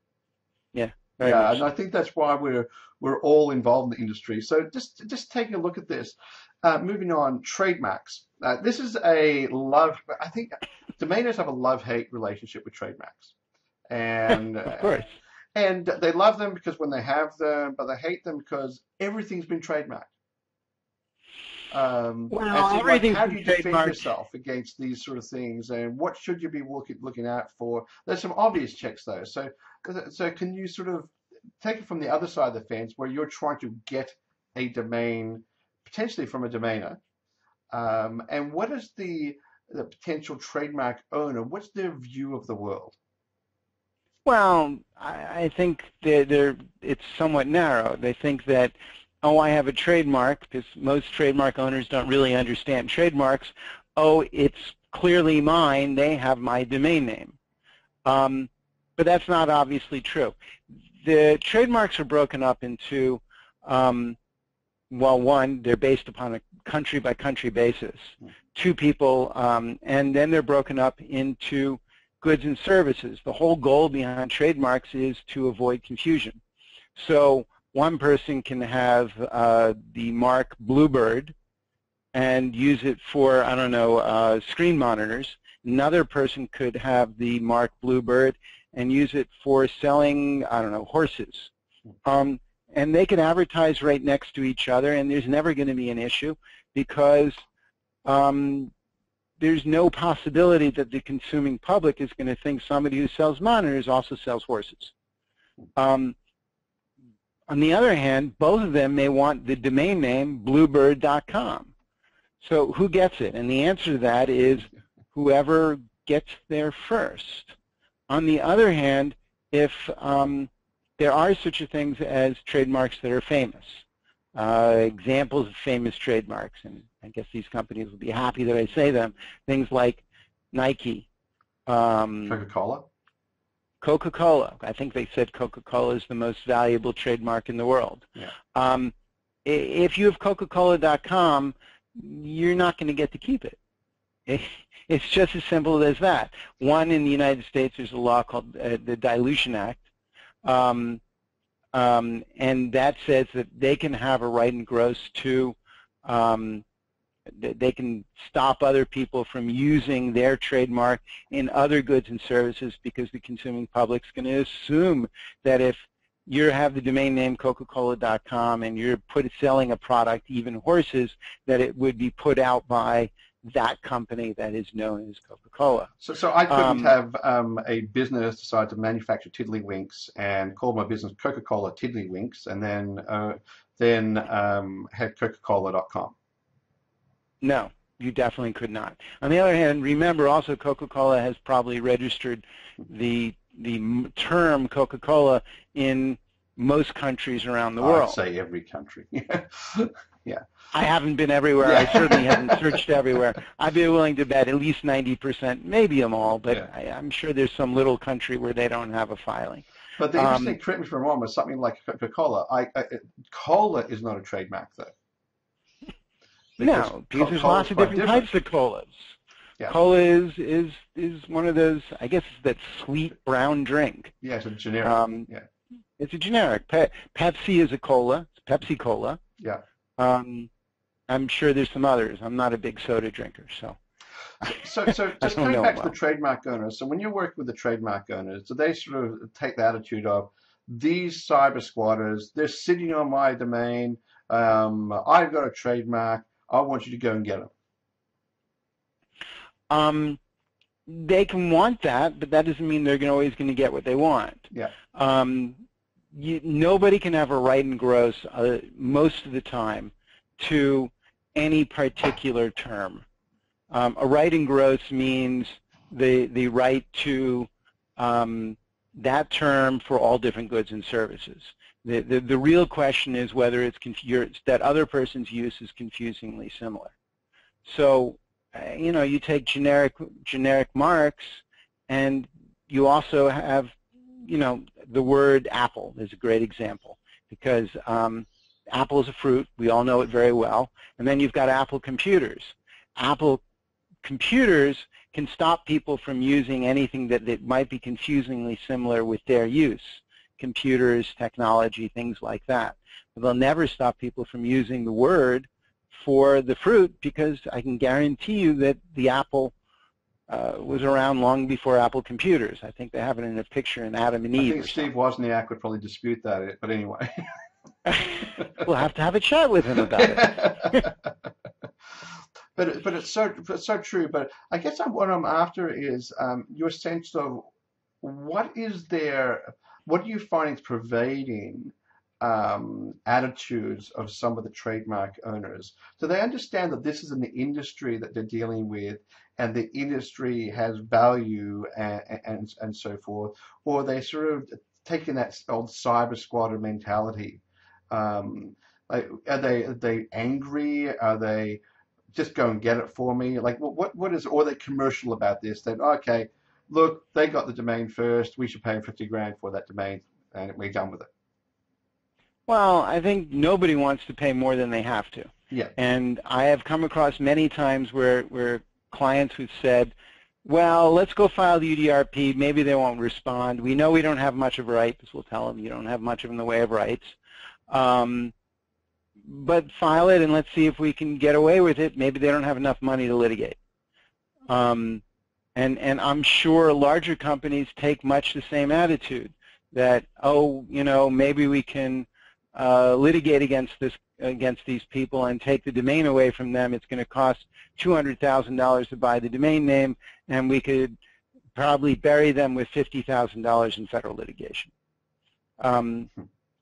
Speaker 3: Yeah.
Speaker 2: yeah, and I think that's why we're we're all involved in the industry. So just just taking a look at this. Uh, moving on, trademarks. Uh, this is a love. I think domainers have a love-hate relationship with trademarks, and
Speaker 3: of course.
Speaker 2: And they love them because when they have them, but they hate them because everything's been trademarked.
Speaker 3: Um, well, so everything's
Speaker 2: like, how do you defend yourself against these sort of things, and what should you be looking looking out for? There's some obvious checks though. So, so can you sort of take it from the other side of the fence, where you're trying to get a domain potentially from a domainer, um, and what is the the potential trademark owner? What's their view of the world?
Speaker 3: Well, I, I think they're, they're, it's somewhat narrow. They think that oh, I have a trademark, because most trademark owners don't really understand trademarks. Oh, it's clearly mine. They have my domain name. Um, but that's not obviously true. The trademarks are broken up into, um, well, one, they're based upon a country-by-country basis. Two people, um, and then they're broken up into goods and services. The whole goal behind trademarks is to avoid confusion. So one person can have uh, the mark Bluebird and use it for, I don't know, uh, screen monitors. Another person could have the mark Bluebird and use it for selling, I don't know, horses. Um, and they can advertise right next to each other, and there's never going to be an issue because um, there's no possibility that the consuming public is going to think somebody who sells monitors also sells horses. Um, on the other hand, both of them may want the domain name bluebird.com. So who gets it? And the answer to that is whoever gets there first. On the other hand, if um, there are such a things as trademarks that are famous, uh, examples of famous trademarks, and I guess these companies will be happy that I say them, things like Nike.
Speaker 2: Um, Coca-Cola?
Speaker 3: Coca-Cola. I think they said Coca-Cola is the most valuable trademark in the world.
Speaker 2: Yeah.
Speaker 3: Um, if you have Coca-Cola.com, you're not going to get to keep it. It's just as simple as that. One, in the United States, there's a law called uh, the Dilution Act, um, um, and that says that they can have a right in gross to um, they can stop other people from using their trademark in other goods and services because the consuming public is going to assume that if you have the domain name Coca-Cola.com and you're put, selling a product, even horses, that it would be put out by that company that is known as Coca-Cola.
Speaker 2: So, so I couldn't um, have um, a business decide to manufacture Tiddlywinks and call my business Coca-Cola Tiddlywinks and then uh, then um, have Coca-Cola.com.
Speaker 3: No, you definitely could not. On the other hand, remember also Coca-Cola has probably registered the the term Coca-Cola in most countries around the world.
Speaker 2: I'd say every country. yeah.
Speaker 3: I haven't been everywhere. Yeah. I certainly haven't searched everywhere. I'd be willing to bet at least 90%, maybe them all, but yeah. I, am sure there's some little country where they don't have a filing.
Speaker 2: But the interesting, um, correct me if I'm wrong, was something like Coca-Cola. I, I, cola is not a trademark, though.
Speaker 3: No, because there's lots of different, different, types of colas. Yeah. Cola is, is is one of those, I guess, it's that sweet brown drink.
Speaker 2: Yeah, it's a generic. Um, yeah.
Speaker 3: It's a generic. Pe Pepsi is a cola. It's Pepsi Cola.
Speaker 2: Yeah.
Speaker 3: Um, I'm sure there's some others. I'm not a big soda drinker, so.
Speaker 2: So, so just coming back well. to the trademark owners. So when you work with the trademark owners, do they sort of take the attitude of these cyber squatters, they're sitting on my domain. Um, I've got a trademark. I want you to go and get them.
Speaker 3: Um, they can want that, but that doesn't mean they're always going to get what they want.
Speaker 2: Yeah.
Speaker 3: Um, you, nobody can have a right in gross uh, most of the time to any particular term. Um, a right in gross means the the right to um, that term for all different goods and services. The, the, the real question is whether it's that other person's use is confusingly similar. So, uh, you know, you take generic generic marks, and you also have, you know, the word apple is a great example because um, apple is a fruit. We all know it very well. And then you've got Apple computers. Apple computers can stop people from using anything that, that might be confusingly similar with their use, computers, technology, things like that. But they'll never stop people from using the word for the fruit because I can guarantee you that the apple uh, was around long before Apple computers. I think they have it in a picture in Adam and Eve.
Speaker 2: I think Steve Wozniak would probably dispute that, but anyway.
Speaker 3: we'll have to have a chat with him about it.
Speaker 2: but but it's so it's so true. But I guess what I'm after is um, your sense of what is there, what do you find is pervading um, attitudes of some of the trademark owners? Do they understand that this is an industry that they're dealing with, and the industry has value and and, and so forth, or they sort of taking that old cyber squatter mentality? Um, like, are they are they angry? Are they just go and get it for me? Like, what what is, or are they commercial about this? That okay, look, they got the domain first. We should pay them 50 grand for that domain, and we're done with it.
Speaker 3: Well, I think nobody wants to pay more than they have to.
Speaker 2: Yeah.
Speaker 3: And I have come across many times where where clients who said, well, let's go file the UDRP. Maybe they won't respond. We know we don't have much of rights. We'll tell them you don't have much of in the way of rights. Um, but file it and let's see if we can get away with it. Maybe they don't have enough money to litigate. Um, and, and I'm sure larger companies take much the same attitude that, oh, you know, maybe we can uh, litigate against this against these people and take the domain away from them. It's going to cost $200,000 to buy the domain name, and we could probably bury them with $50,000 in federal litigation. Um,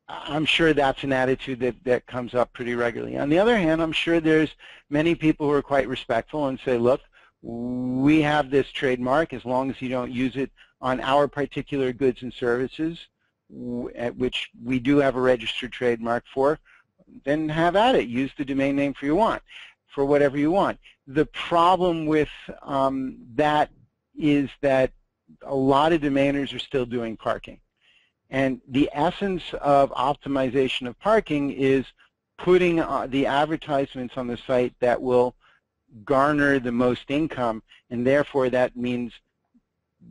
Speaker 3: I'm sure that's an attitude that, that comes up pretty regularly. On the other hand, I'm sure there's many people who are quite respectful and say, look, we have this trademark as long as you don't use it on our particular goods and services, at which we do have a registered trademark for, then have at it. Use the domain name for you want, for whatever you want. The problem with um, that is that a lot of domainers are still doing parking. And the essence of optimization of parking is putting uh, the advertisements on the site that will garner the most income, and therefore that means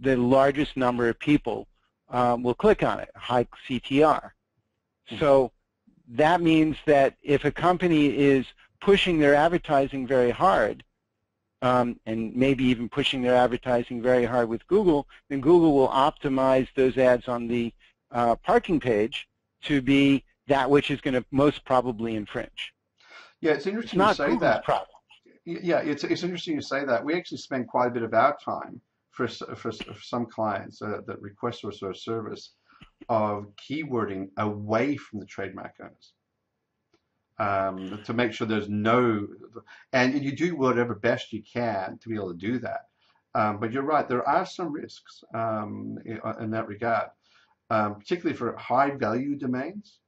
Speaker 3: the largest number of people um, will click on it, high CTR. Hmm. So that means that if a company is pushing their advertising very hard, um, and maybe even pushing their advertising very hard with Google, then Google will optimize those ads on the uh, parking page to be that which is going to most probably infringe.
Speaker 2: Yeah, it's interesting
Speaker 3: it's
Speaker 2: to say
Speaker 3: Google's
Speaker 2: that.
Speaker 3: Problem.
Speaker 2: Yeah, it's it's interesting to say that. We actually spend quite a bit of our time for for, for some clients uh, that request us our service of keywording away from the trademark owners. Um, to make sure there's no, and you do whatever best you can to be able to do that. Um, but you're right, there are some risks um, in, in, that regard um, particularly for high value domains.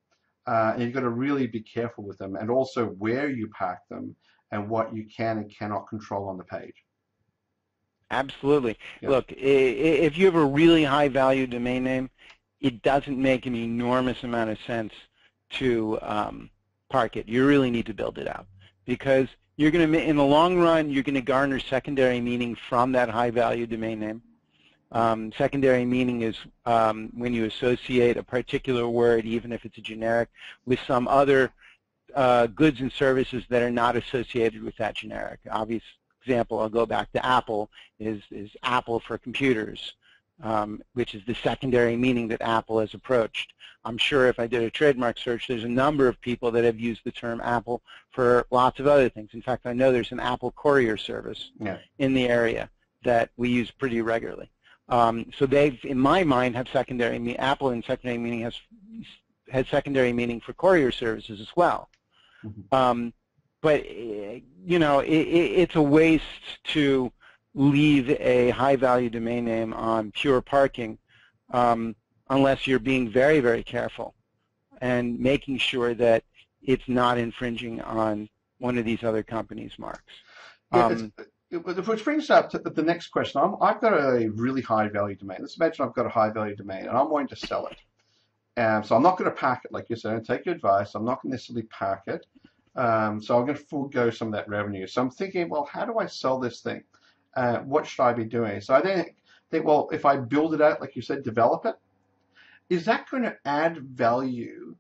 Speaker 2: Uh, and you've got to really be careful with them and also where you pack them and what you can and cannot control on the page.
Speaker 3: Absolutely. Yeah. Look, if you have a really high value domain name, it doesn't make an enormous amount of sense to um, park it. You really need to build it out because you're going to, in the long run, you're going to garner secondary meaning from that high value domain name. Um, secondary meaning is um, when you associate a particular word, even if it's a generic, with some other uh, goods and services that are not associated with that generic. Obvious example, I'll go back to Apple, is, is Apple for computers. um, which is the secondary meaning that Apple has approached. I'm sure if I did a trademark search, there's a number of people that have used the term Apple for lots of other things. In fact, I know there's an Apple courier service
Speaker 2: Yeah.
Speaker 3: in the area that we use pretty regularly. Um, so they've, in my mind, have secondary meaning. Apple in secondary meaning has has secondary meaning for courier services as well.
Speaker 2: Mhm.
Speaker 3: Um, but eh, you know, it, it, it's a waste to leave a high-value domain name on pure parking um, unless you're being very, very careful and making sure that it's not infringing on one of these other companies' marks.
Speaker 2: Yeah,
Speaker 3: Um,
Speaker 2: it's- it- which brings up to the next question. I'm, I've got a really high value domain. Let's imagine I've got a high value domain and I'm wanting to sell it. Um, so I'm not going to pack it, like you said, and take your advice. I'm not going to necessarily pack it. Um, so I'm going to forego some of that revenue. So I'm thinking, well, how do I sell this thing? Uh, what should I be doing? So I then think, well, if I build it out, like you said, develop it, is that going to add value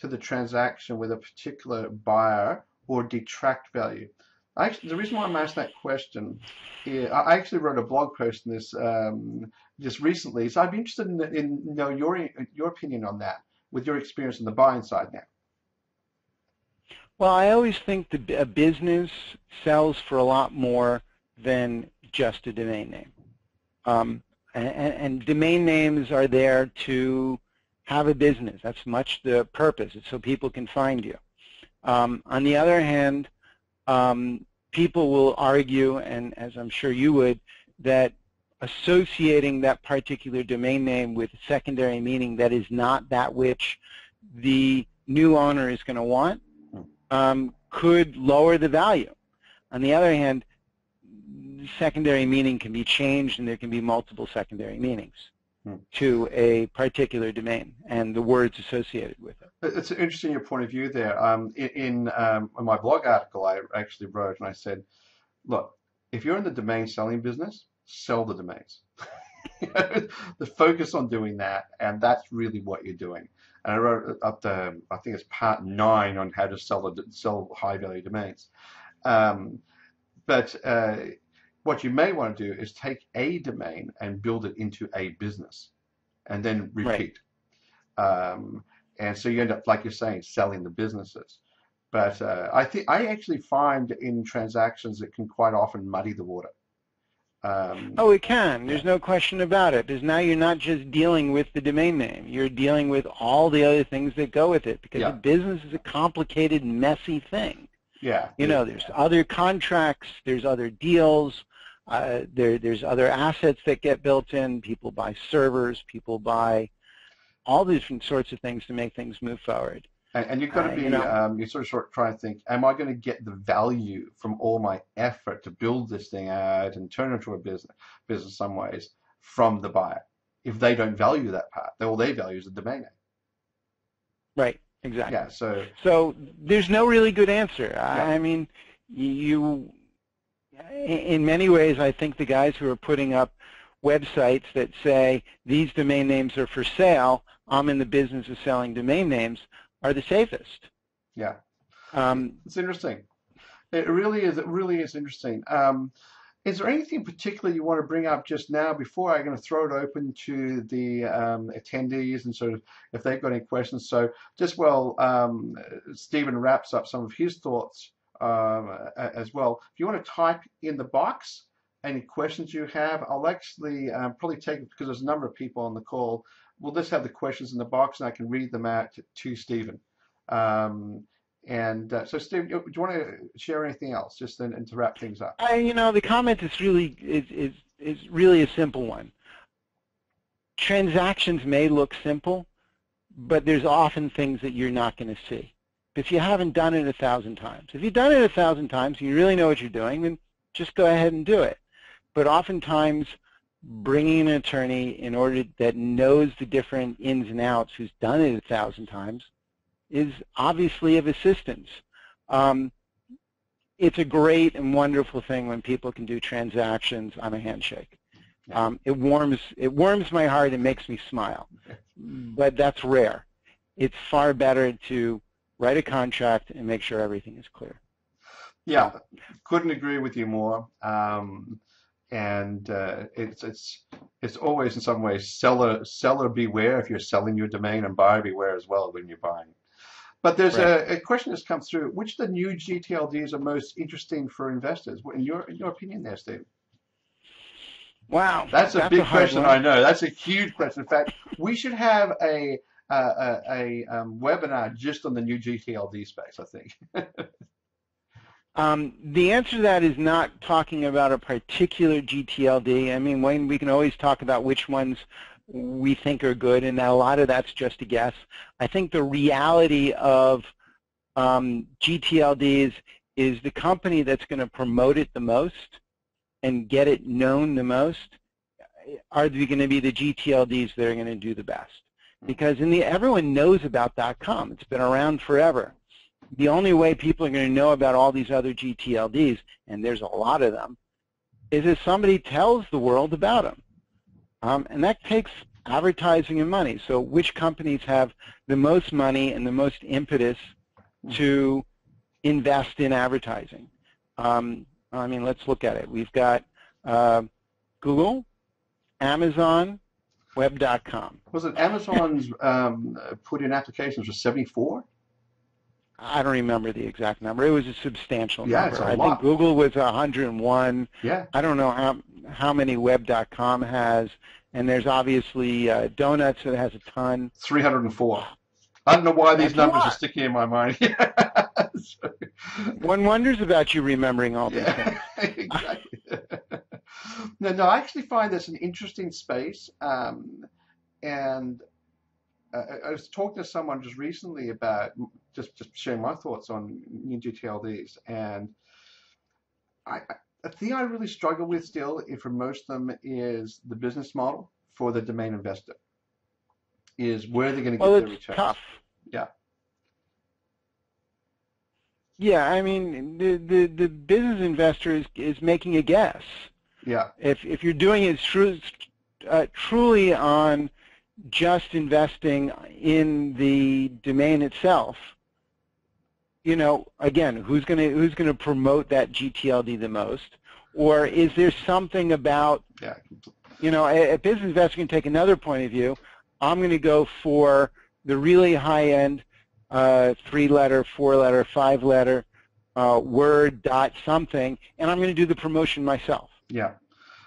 Speaker 2: to the transaction with a particular buyer or detract value? Actually, the reason why I'm asking that question, is, I actually wrote a blog post on this um, just recently, so I'd be interested in, in know your your opinion on that, with your experience on the buying side now.
Speaker 3: Well, I always think that a business sells for a lot more than just a domain name. Um, and, and domain names are there to have a business. That's much the purpose. It's so people can find you. Um, on the other hand, um, people will argue, and as I'm sure you would, that associating that particular domain name with secondary meaning that is not that which the new owner is going to want um, could lower the value. On the other hand, secondary meaning can be changed and there can be multiple secondary meanings
Speaker 2: Hmm.
Speaker 3: to a particular domain and the words associated with it.
Speaker 2: It's interesting your point of view there. Um, in in, um, in my blog article, I actually wrote and I said, look, if you're in the domain selling business, sell the domains. the focus on doing that, and that's really what you're doing. And I wrote up the, I think it's part nine on how to sell a, sell high value domains. Um, but uh, what you may want to do is take a domain and build it into a business, and then repeat. Um, and so you end up, like you're saying, selling the businesses. But uh, I think I actually find in transactions it can quite often muddy the water. Um,
Speaker 3: Oh, it can. There's no question about it. Because now you're not just dealing with the domain name. You're dealing with all the other things that go with it. Because
Speaker 2: Yeah.
Speaker 3: a business is a complicated, messy thing.
Speaker 2: yeah,
Speaker 3: You know, there's other contracts, there's other deals, uh, there, there's other assets that get built in. People buy servers, people buy all these different sorts of things to make things move forward.
Speaker 2: And, and you've got to
Speaker 3: Uh,
Speaker 2: be,
Speaker 3: you know-
Speaker 2: um, you sort of, sort of try and think, am I going to get the value from all my effort to build this thing out and turn it into a business, business some ways from the buyer? If they don't value that part, all they value is the domain name.
Speaker 3: Right, exactly.
Speaker 2: Yeah, so
Speaker 3: So there's no really good answer.
Speaker 2: Yeah.
Speaker 3: I I mean, you, in many ways, I think the guys who are putting up websites that say these domain names are for sale, I'm in the business of selling domain names, are the safest.
Speaker 2: yeah,
Speaker 3: Um,
Speaker 2: it's interesting. It really is. It really is interesting. Um, is there anything particular you want to bring up just now before I'm going to throw it open to the um, attendees and sort of if they've got any questions? So just while um, Stevan wraps up some of his thoughts um, as well, if you want to type in the box any questions you have, I'll actually um, probably take because there's a number of people on the call. We'll just have the questions in the box and I can read them out to, to Stevan. Um, and uh, so, Steve, do you want to share anything else, just then, to wrap things up?
Speaker 3: I, you know, the comment is really is, is is really a simple one. Transactions may look simple, but there's often things that you're not going to see if you haven't done it a thousand times. If you've done it a thousand times and you really know what you're doing, then just go ahead and do it. But oftentimes, bringing an attorney in order that knows the different ins and outs, who's done it a thousand times, is obviously of assistance. Um, it's a great and wonderful thing when people can do transactions on a handshake. Um, it warms it warms my heart and makes me smile, but that's rare. It's far better to write a contract and make sure everything is clear.
Speaker 2: Yeah, couldn't agree with you more. Um, and uh, it's it's it's always in some ways seller seller beware if you're selling your domain, and buyer beware as well when you're buying. But there's right. a, a, question that's come through. Which of the new GTLDs are most interesting for investors? In your in your opinion, there, Steve?
Speaker 3: Wow,
Speaker 2: that's a
Speaker 3: that's
Speaker 2: big
Speaker 3: a
Speaker 2: question. I know that's a huge question. In fact, we should have a a, a um, webinar just on the new GTLD space. I think.
Speaker 3: Um, the answer to that is not talking about a particular GTLD. I mean, Wayne, we can always talk about which ones we think are good, and a lot of that's just a guess. I think the reality of um, GTLDs is the company that's going to promote it the most and get it known the most are going to be the GTLDs that are going to do the best. Hmm. Because in the everyone knows about .com. It's been around forever the only way people are going to know about all these other GTLDs, and there's a lot of them, is if somebody tells the world about them. Um, and that takes advertising and money. So which companies have the most money and the most impetus to invest in advertising? Um, I mean, let's look at it. We've got uh, Google, Amazon, Web.com.
Speaker 2: Was it Amazon's um, put in applications for 74?
Speaker 3: I don't remember the exact number. It was a substantial
Speaker 2: yeah,
Speaker 3: number.
Speaker 2: It's a
Speaker 3: I
Speaker 2: lot.
Speaker 3: think Google was 101.
Speaker 2: Yeah.
Speaker 3: I don't know how how many Web.com has, and there's obviously uh, Donuts that has a ton.
Speaker 2: 304. I don't know why these
Speaker 3: That's
Speaker 2: numbers are sticking in my mind.
Speaker 3: One wonders about you remembering all these
Speaker 2: yeah,
Speaker 3: things.
Speaker 2: exactly. no, no, I actually find this an interesting space, um, and uh, I was talking to someone just recently about just just sharing my thoughts on new GTLDs, and I, I, thing I really struggle with still, for most of them, is the business model for the domain investor. Is where they're going to
Speaker 3: well,
Speaker 2: get their
Speaker 3: it's
Speaker 2: returns.
Speaker 3: tough.
Speaker 2: Yeah.
Speaker 3: Yeah, I mean, the, the, the business investor is, is making a guess.
Speaker 2: Yeah.
Speaker 3: If, if you're doing it true, uh, truly on just investing in the domain itself, you know, again, who's going to who's going to promote that GTLD the most, or is there something about,
Speaker 2: yeah.
Speaker 3: you know, a, a business investor can take another point of view. I'm going to go for the really high-end uh, three-letter, four-letter, five-letter uh, word dot something, and I'm going to do the promotion myself.
Speaker 2: Yeah.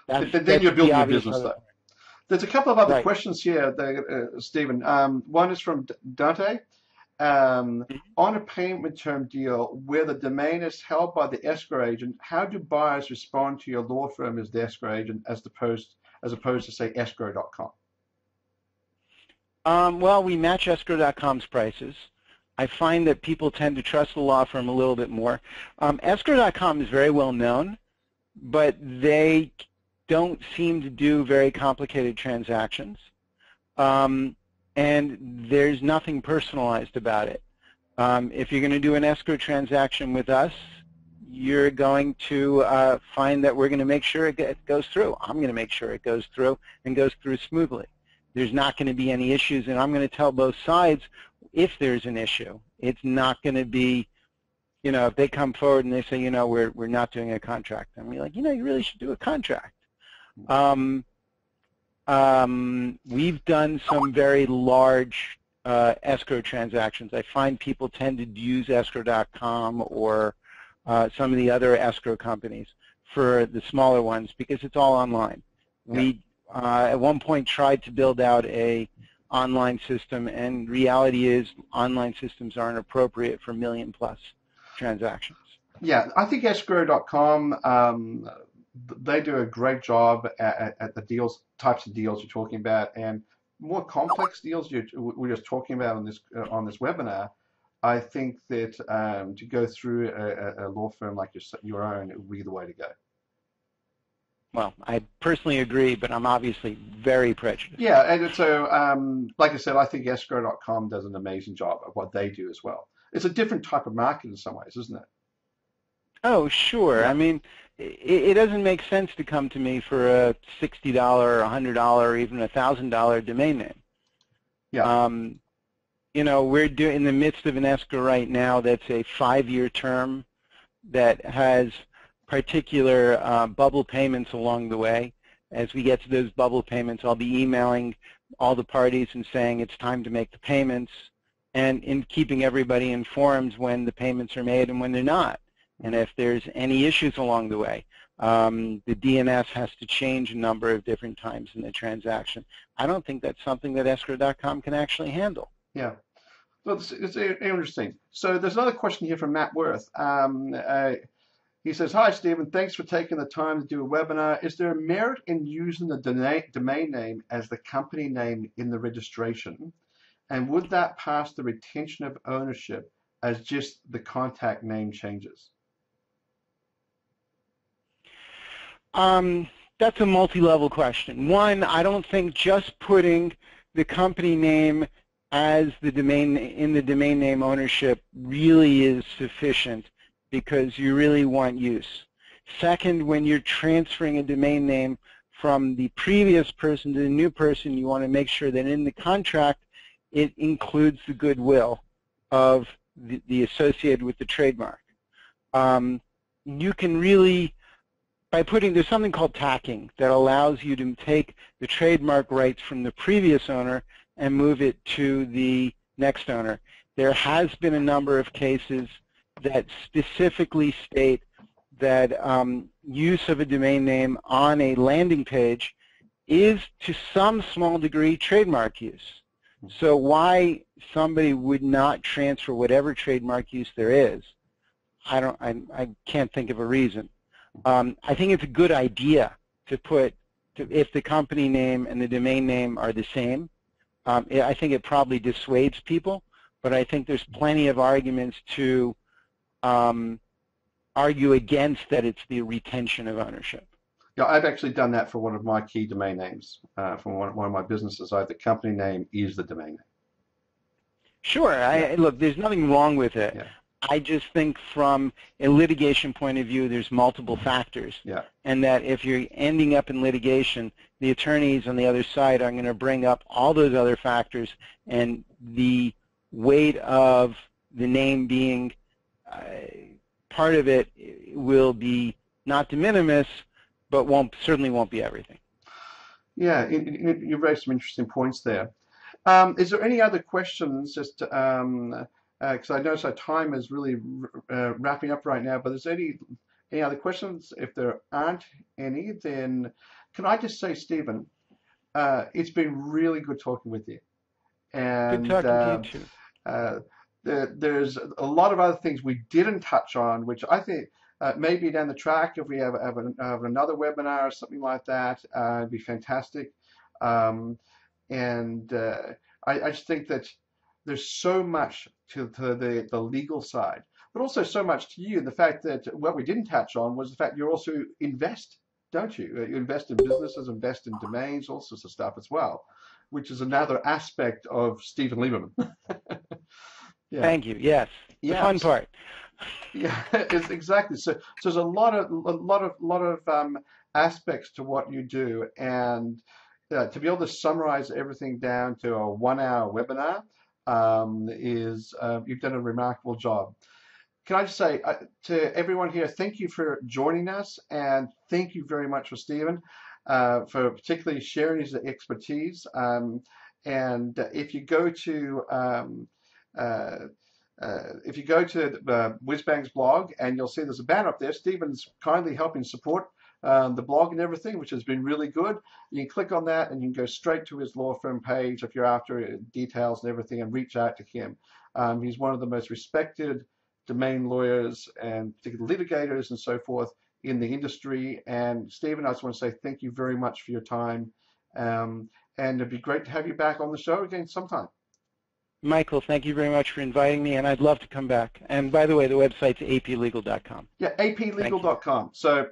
Speaker 3: That's,
Speaker 2: then you're building
Speaker 3: the
Speaker 2: a business, though. There's a couple of other
Speaker 3: Right.
Speaker 2: questions here, uh, Stevan. Um, one is from Dante. Um,
Speaker 3: Mm-hmm.
Speaker 2: on a payment term deal where the domain is held by the escrow agent, how do buyers respond to your law firm as the escrow agent as opposed as opposed to say escrow.com?
Speaker 3: Um, well, we match escrow.com's prices. I find that people tend to trust the law firm a little bit more. Um, escrow.com is very well known, but they don't seem to do very complicated transactions. Um, and there's nothing personalized about it. Um, if you're going to do an escrow transaction with us, you're going to uh, find that we're going to make sure it, it goes through. I'm going to make sure it goes through and goes through smoothly. There's not going to be any issues, and I'm going to tell both sides if there's an issue. It's not going to be, you know, if they come forward and they say, you know, we're we're not doing a contract, I'm be like, you know, you really should do a contract. Um, um, we've done some very large uh, escrow transactions. I find people tend to use escrow.com or uh, some of the other escrow companies for the smaller ones because it's all online. We uh, at one point tried to build out a online system, and reality is online systems aren't appropriate for million plus transactions.
Speaker 2: Yeah, I think escrow.com, um, they do a great job at, at, the deals, types of deals you're talking about, and more complex deals you, we're just talking about on this uh, on this webinar. I think that um, to go through a, a, law firm like your, your own would be the way to go.
Speaker 3: Well, I personally agree, but I'm obviously very prejudiced.
Speaker 2: Yeah, and so, um, like I said, I think escrow.com does an amazing job of what they do as well. It's a different type of market in some ways, isn't it?
Speaker 3: Oh, sure.
Speaker 2: Yeah.
Speaker 3: I mean, it, it doesn't make sense to come to me for a $60 or $100 or even a $1,000 domain name.
Speaker 2: Yeah.
Speaker 3: Um, you know, we're doing in the midst of an escrow right now that's a five-year term that has particular uh, bubble payments along the way. As we get to those bubble payments, I'll be emailing all the parties and saying it's time to make the payments and in keeping everybody informed when the payments are made and when they're not. And if there's any issues along the way, um, the DNS has to change a number of different times in the transaction. I don't think that's something that escrow.com can actually handle.
Speaker 2: Yeah. Well, it's, it's interesting. So there's another question here from Matt Worth. Um, uh, he says, Hi, Stevan. Thanks for taking the time to do a webinar. Is there a merit in using the domain name as the company name in the registration? And would that pass the retention of ownership as just the contact name changes?
Speaker 3: Um, that's a multi-level question. One, I don't think just putting the company name as the domain in the domain name ownership really is sufficient because you really want use. Second, when you're transferring a domain name from the previous person to the new person, you want to make sure that in the contract it includes the goodwill of the, the associated with the trademark. Um, you can really, by putting, there's something called tacking that allows you to take the trademark rights from the previous owner and move it to the next owner. There has been a number of cases that specifically state that um, use of a domain name on a landing page is to some small degree trademark use. So why somebody would not transfer whatever trademark use there is, I don't, I, I can't think of a reason. Um, I think it's a good idea to put, to, if the company name and the domain name are the same, um, I think it probably dissuades people, but I think there's plenty of arguments to um, argue against that it's the retention of ownership.
Speaker 2: Yeah, I've actually done that for one of my key domain names uh, from one, one of my businesses. I, the company name is the domain name.
Speaker 3: Sure. Yeah. I, look, there's nothing wrong with it. Yeah. I just think from a litigation point of view, there's multiple factors.
Speaker 2: Yeah.
Speaker 3: And that if you're ending up in litigation, the attorneys on the other side are going to bring up all those other factors, and the weight of the name being uh, part of it will be not de minimis, but won't certainly won't be everything.
Speaker 2: Yeah, you raised some interesting points there. Um, is there any other questions? Just um, uh, I notice our time is really uh, wrapping up right now. But there's any any other questions? If there aren't any, then can I just say, Stevan, uh, it's been really good talking with you.
Speaker 3: And, good talking to you um, too.
Speaker 2: Uh, there, there's a lot of other things we didn't touch on, which I think uh, maybe down the track if we have, have, an, have another webinar or something like that, uh, it'd be fantastic. Um, and uh, I, I, just think that there's so much to, to, the, the legal side, but also so much to you. The fact that what we didn't touch on was the fact you also invest, don't you? Uh, you invest in businesses, invest in domains, all sorts of stuff as well, which is another aspect of Stevan Lieberman.
Speaker 3: yeah. Thank you. Yes. The fun part.
Speaker 2: Yeah, it's exactly. So, so there's a lot of a lot of lot of um, aspects to what you do, and uh, to be able to summarize everything down to a one-hour webinar um, is uh, you've done a remarkable job. Can I just say uh, to everyone here, thank you for joining us, and thank you very much for Stevan uh, for particularly sharing his expertise. Um, and if you go to um, uh, uh, if you go to uh, WhizzBang's blog and you'll see there's a banner up there, Stevan's kindly helping support um, the blog and everything, which has been really good. You can click on that and you can go straight to his law firm page if you're after uh, details and everything and reach out to him. Um, he's one of the most respected domain lawyers and litigators and so forth in the industry. And Stevan, I just want to say thank you very much for your time. Um, and it'd be great to have you back on the show again sometime.
Speaker 3: Michael, thank you very much for inviting me, and I'd love to come back. And by the way, the website's aplegal.com.
Speaker 2: Yeah, aplegal.com. So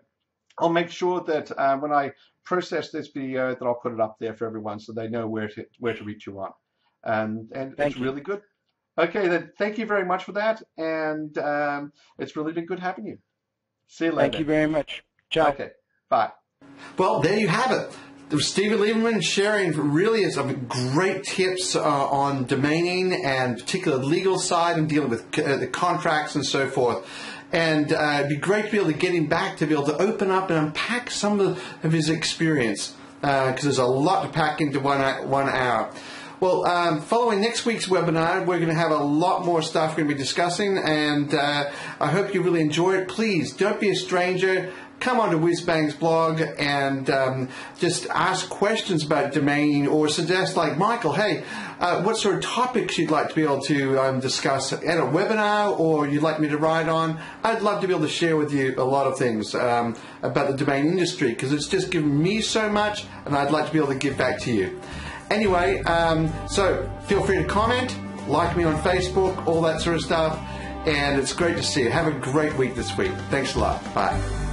Speaker 2: I'll make sure that uh, when I process this video, that I'll put it up there for everyone so they know where to where to reach you on. And and thank it's you. really good. Okay, then thank you very much for that, and um, it's really been good having you. See you later.
Speaker 3: Thank you very much. Ciao.
Speaker 2: Okay, bye.
Speaker 1: Well, there you have it. Stevan Lieberman sharing really is some great tips uh, on domaining and particular legal side and dealing with uh, the contracts and so forth.
Speaker 2: And uh, it'd be great to be able to get him back to be able to open up and unpack some of, of his experience because uh, there's a lot to pack into one, one hour. Well, um, following next week's webinar, we're going to have a lot more stuff we're going to be discussing, and uh, I hope you really enjoy it. Please don't be a stranger. Come onto WhizzBang's blog and um, just ask questions about domaining or suggest, like Michael, hey, uh, what sort of topics you'd like to be able to um, discuss at a webinar or you'd like me to write on. I'd love to be able to share with you a lot of things um, about the domain industry because it's just given me so much and I'd like to be able to give back to you. Anyway, um, so feel free to comment, like me on Facebook, all that sort of stuff. And it's great to see you. Have a great week this week. Thanks a lot. Bye.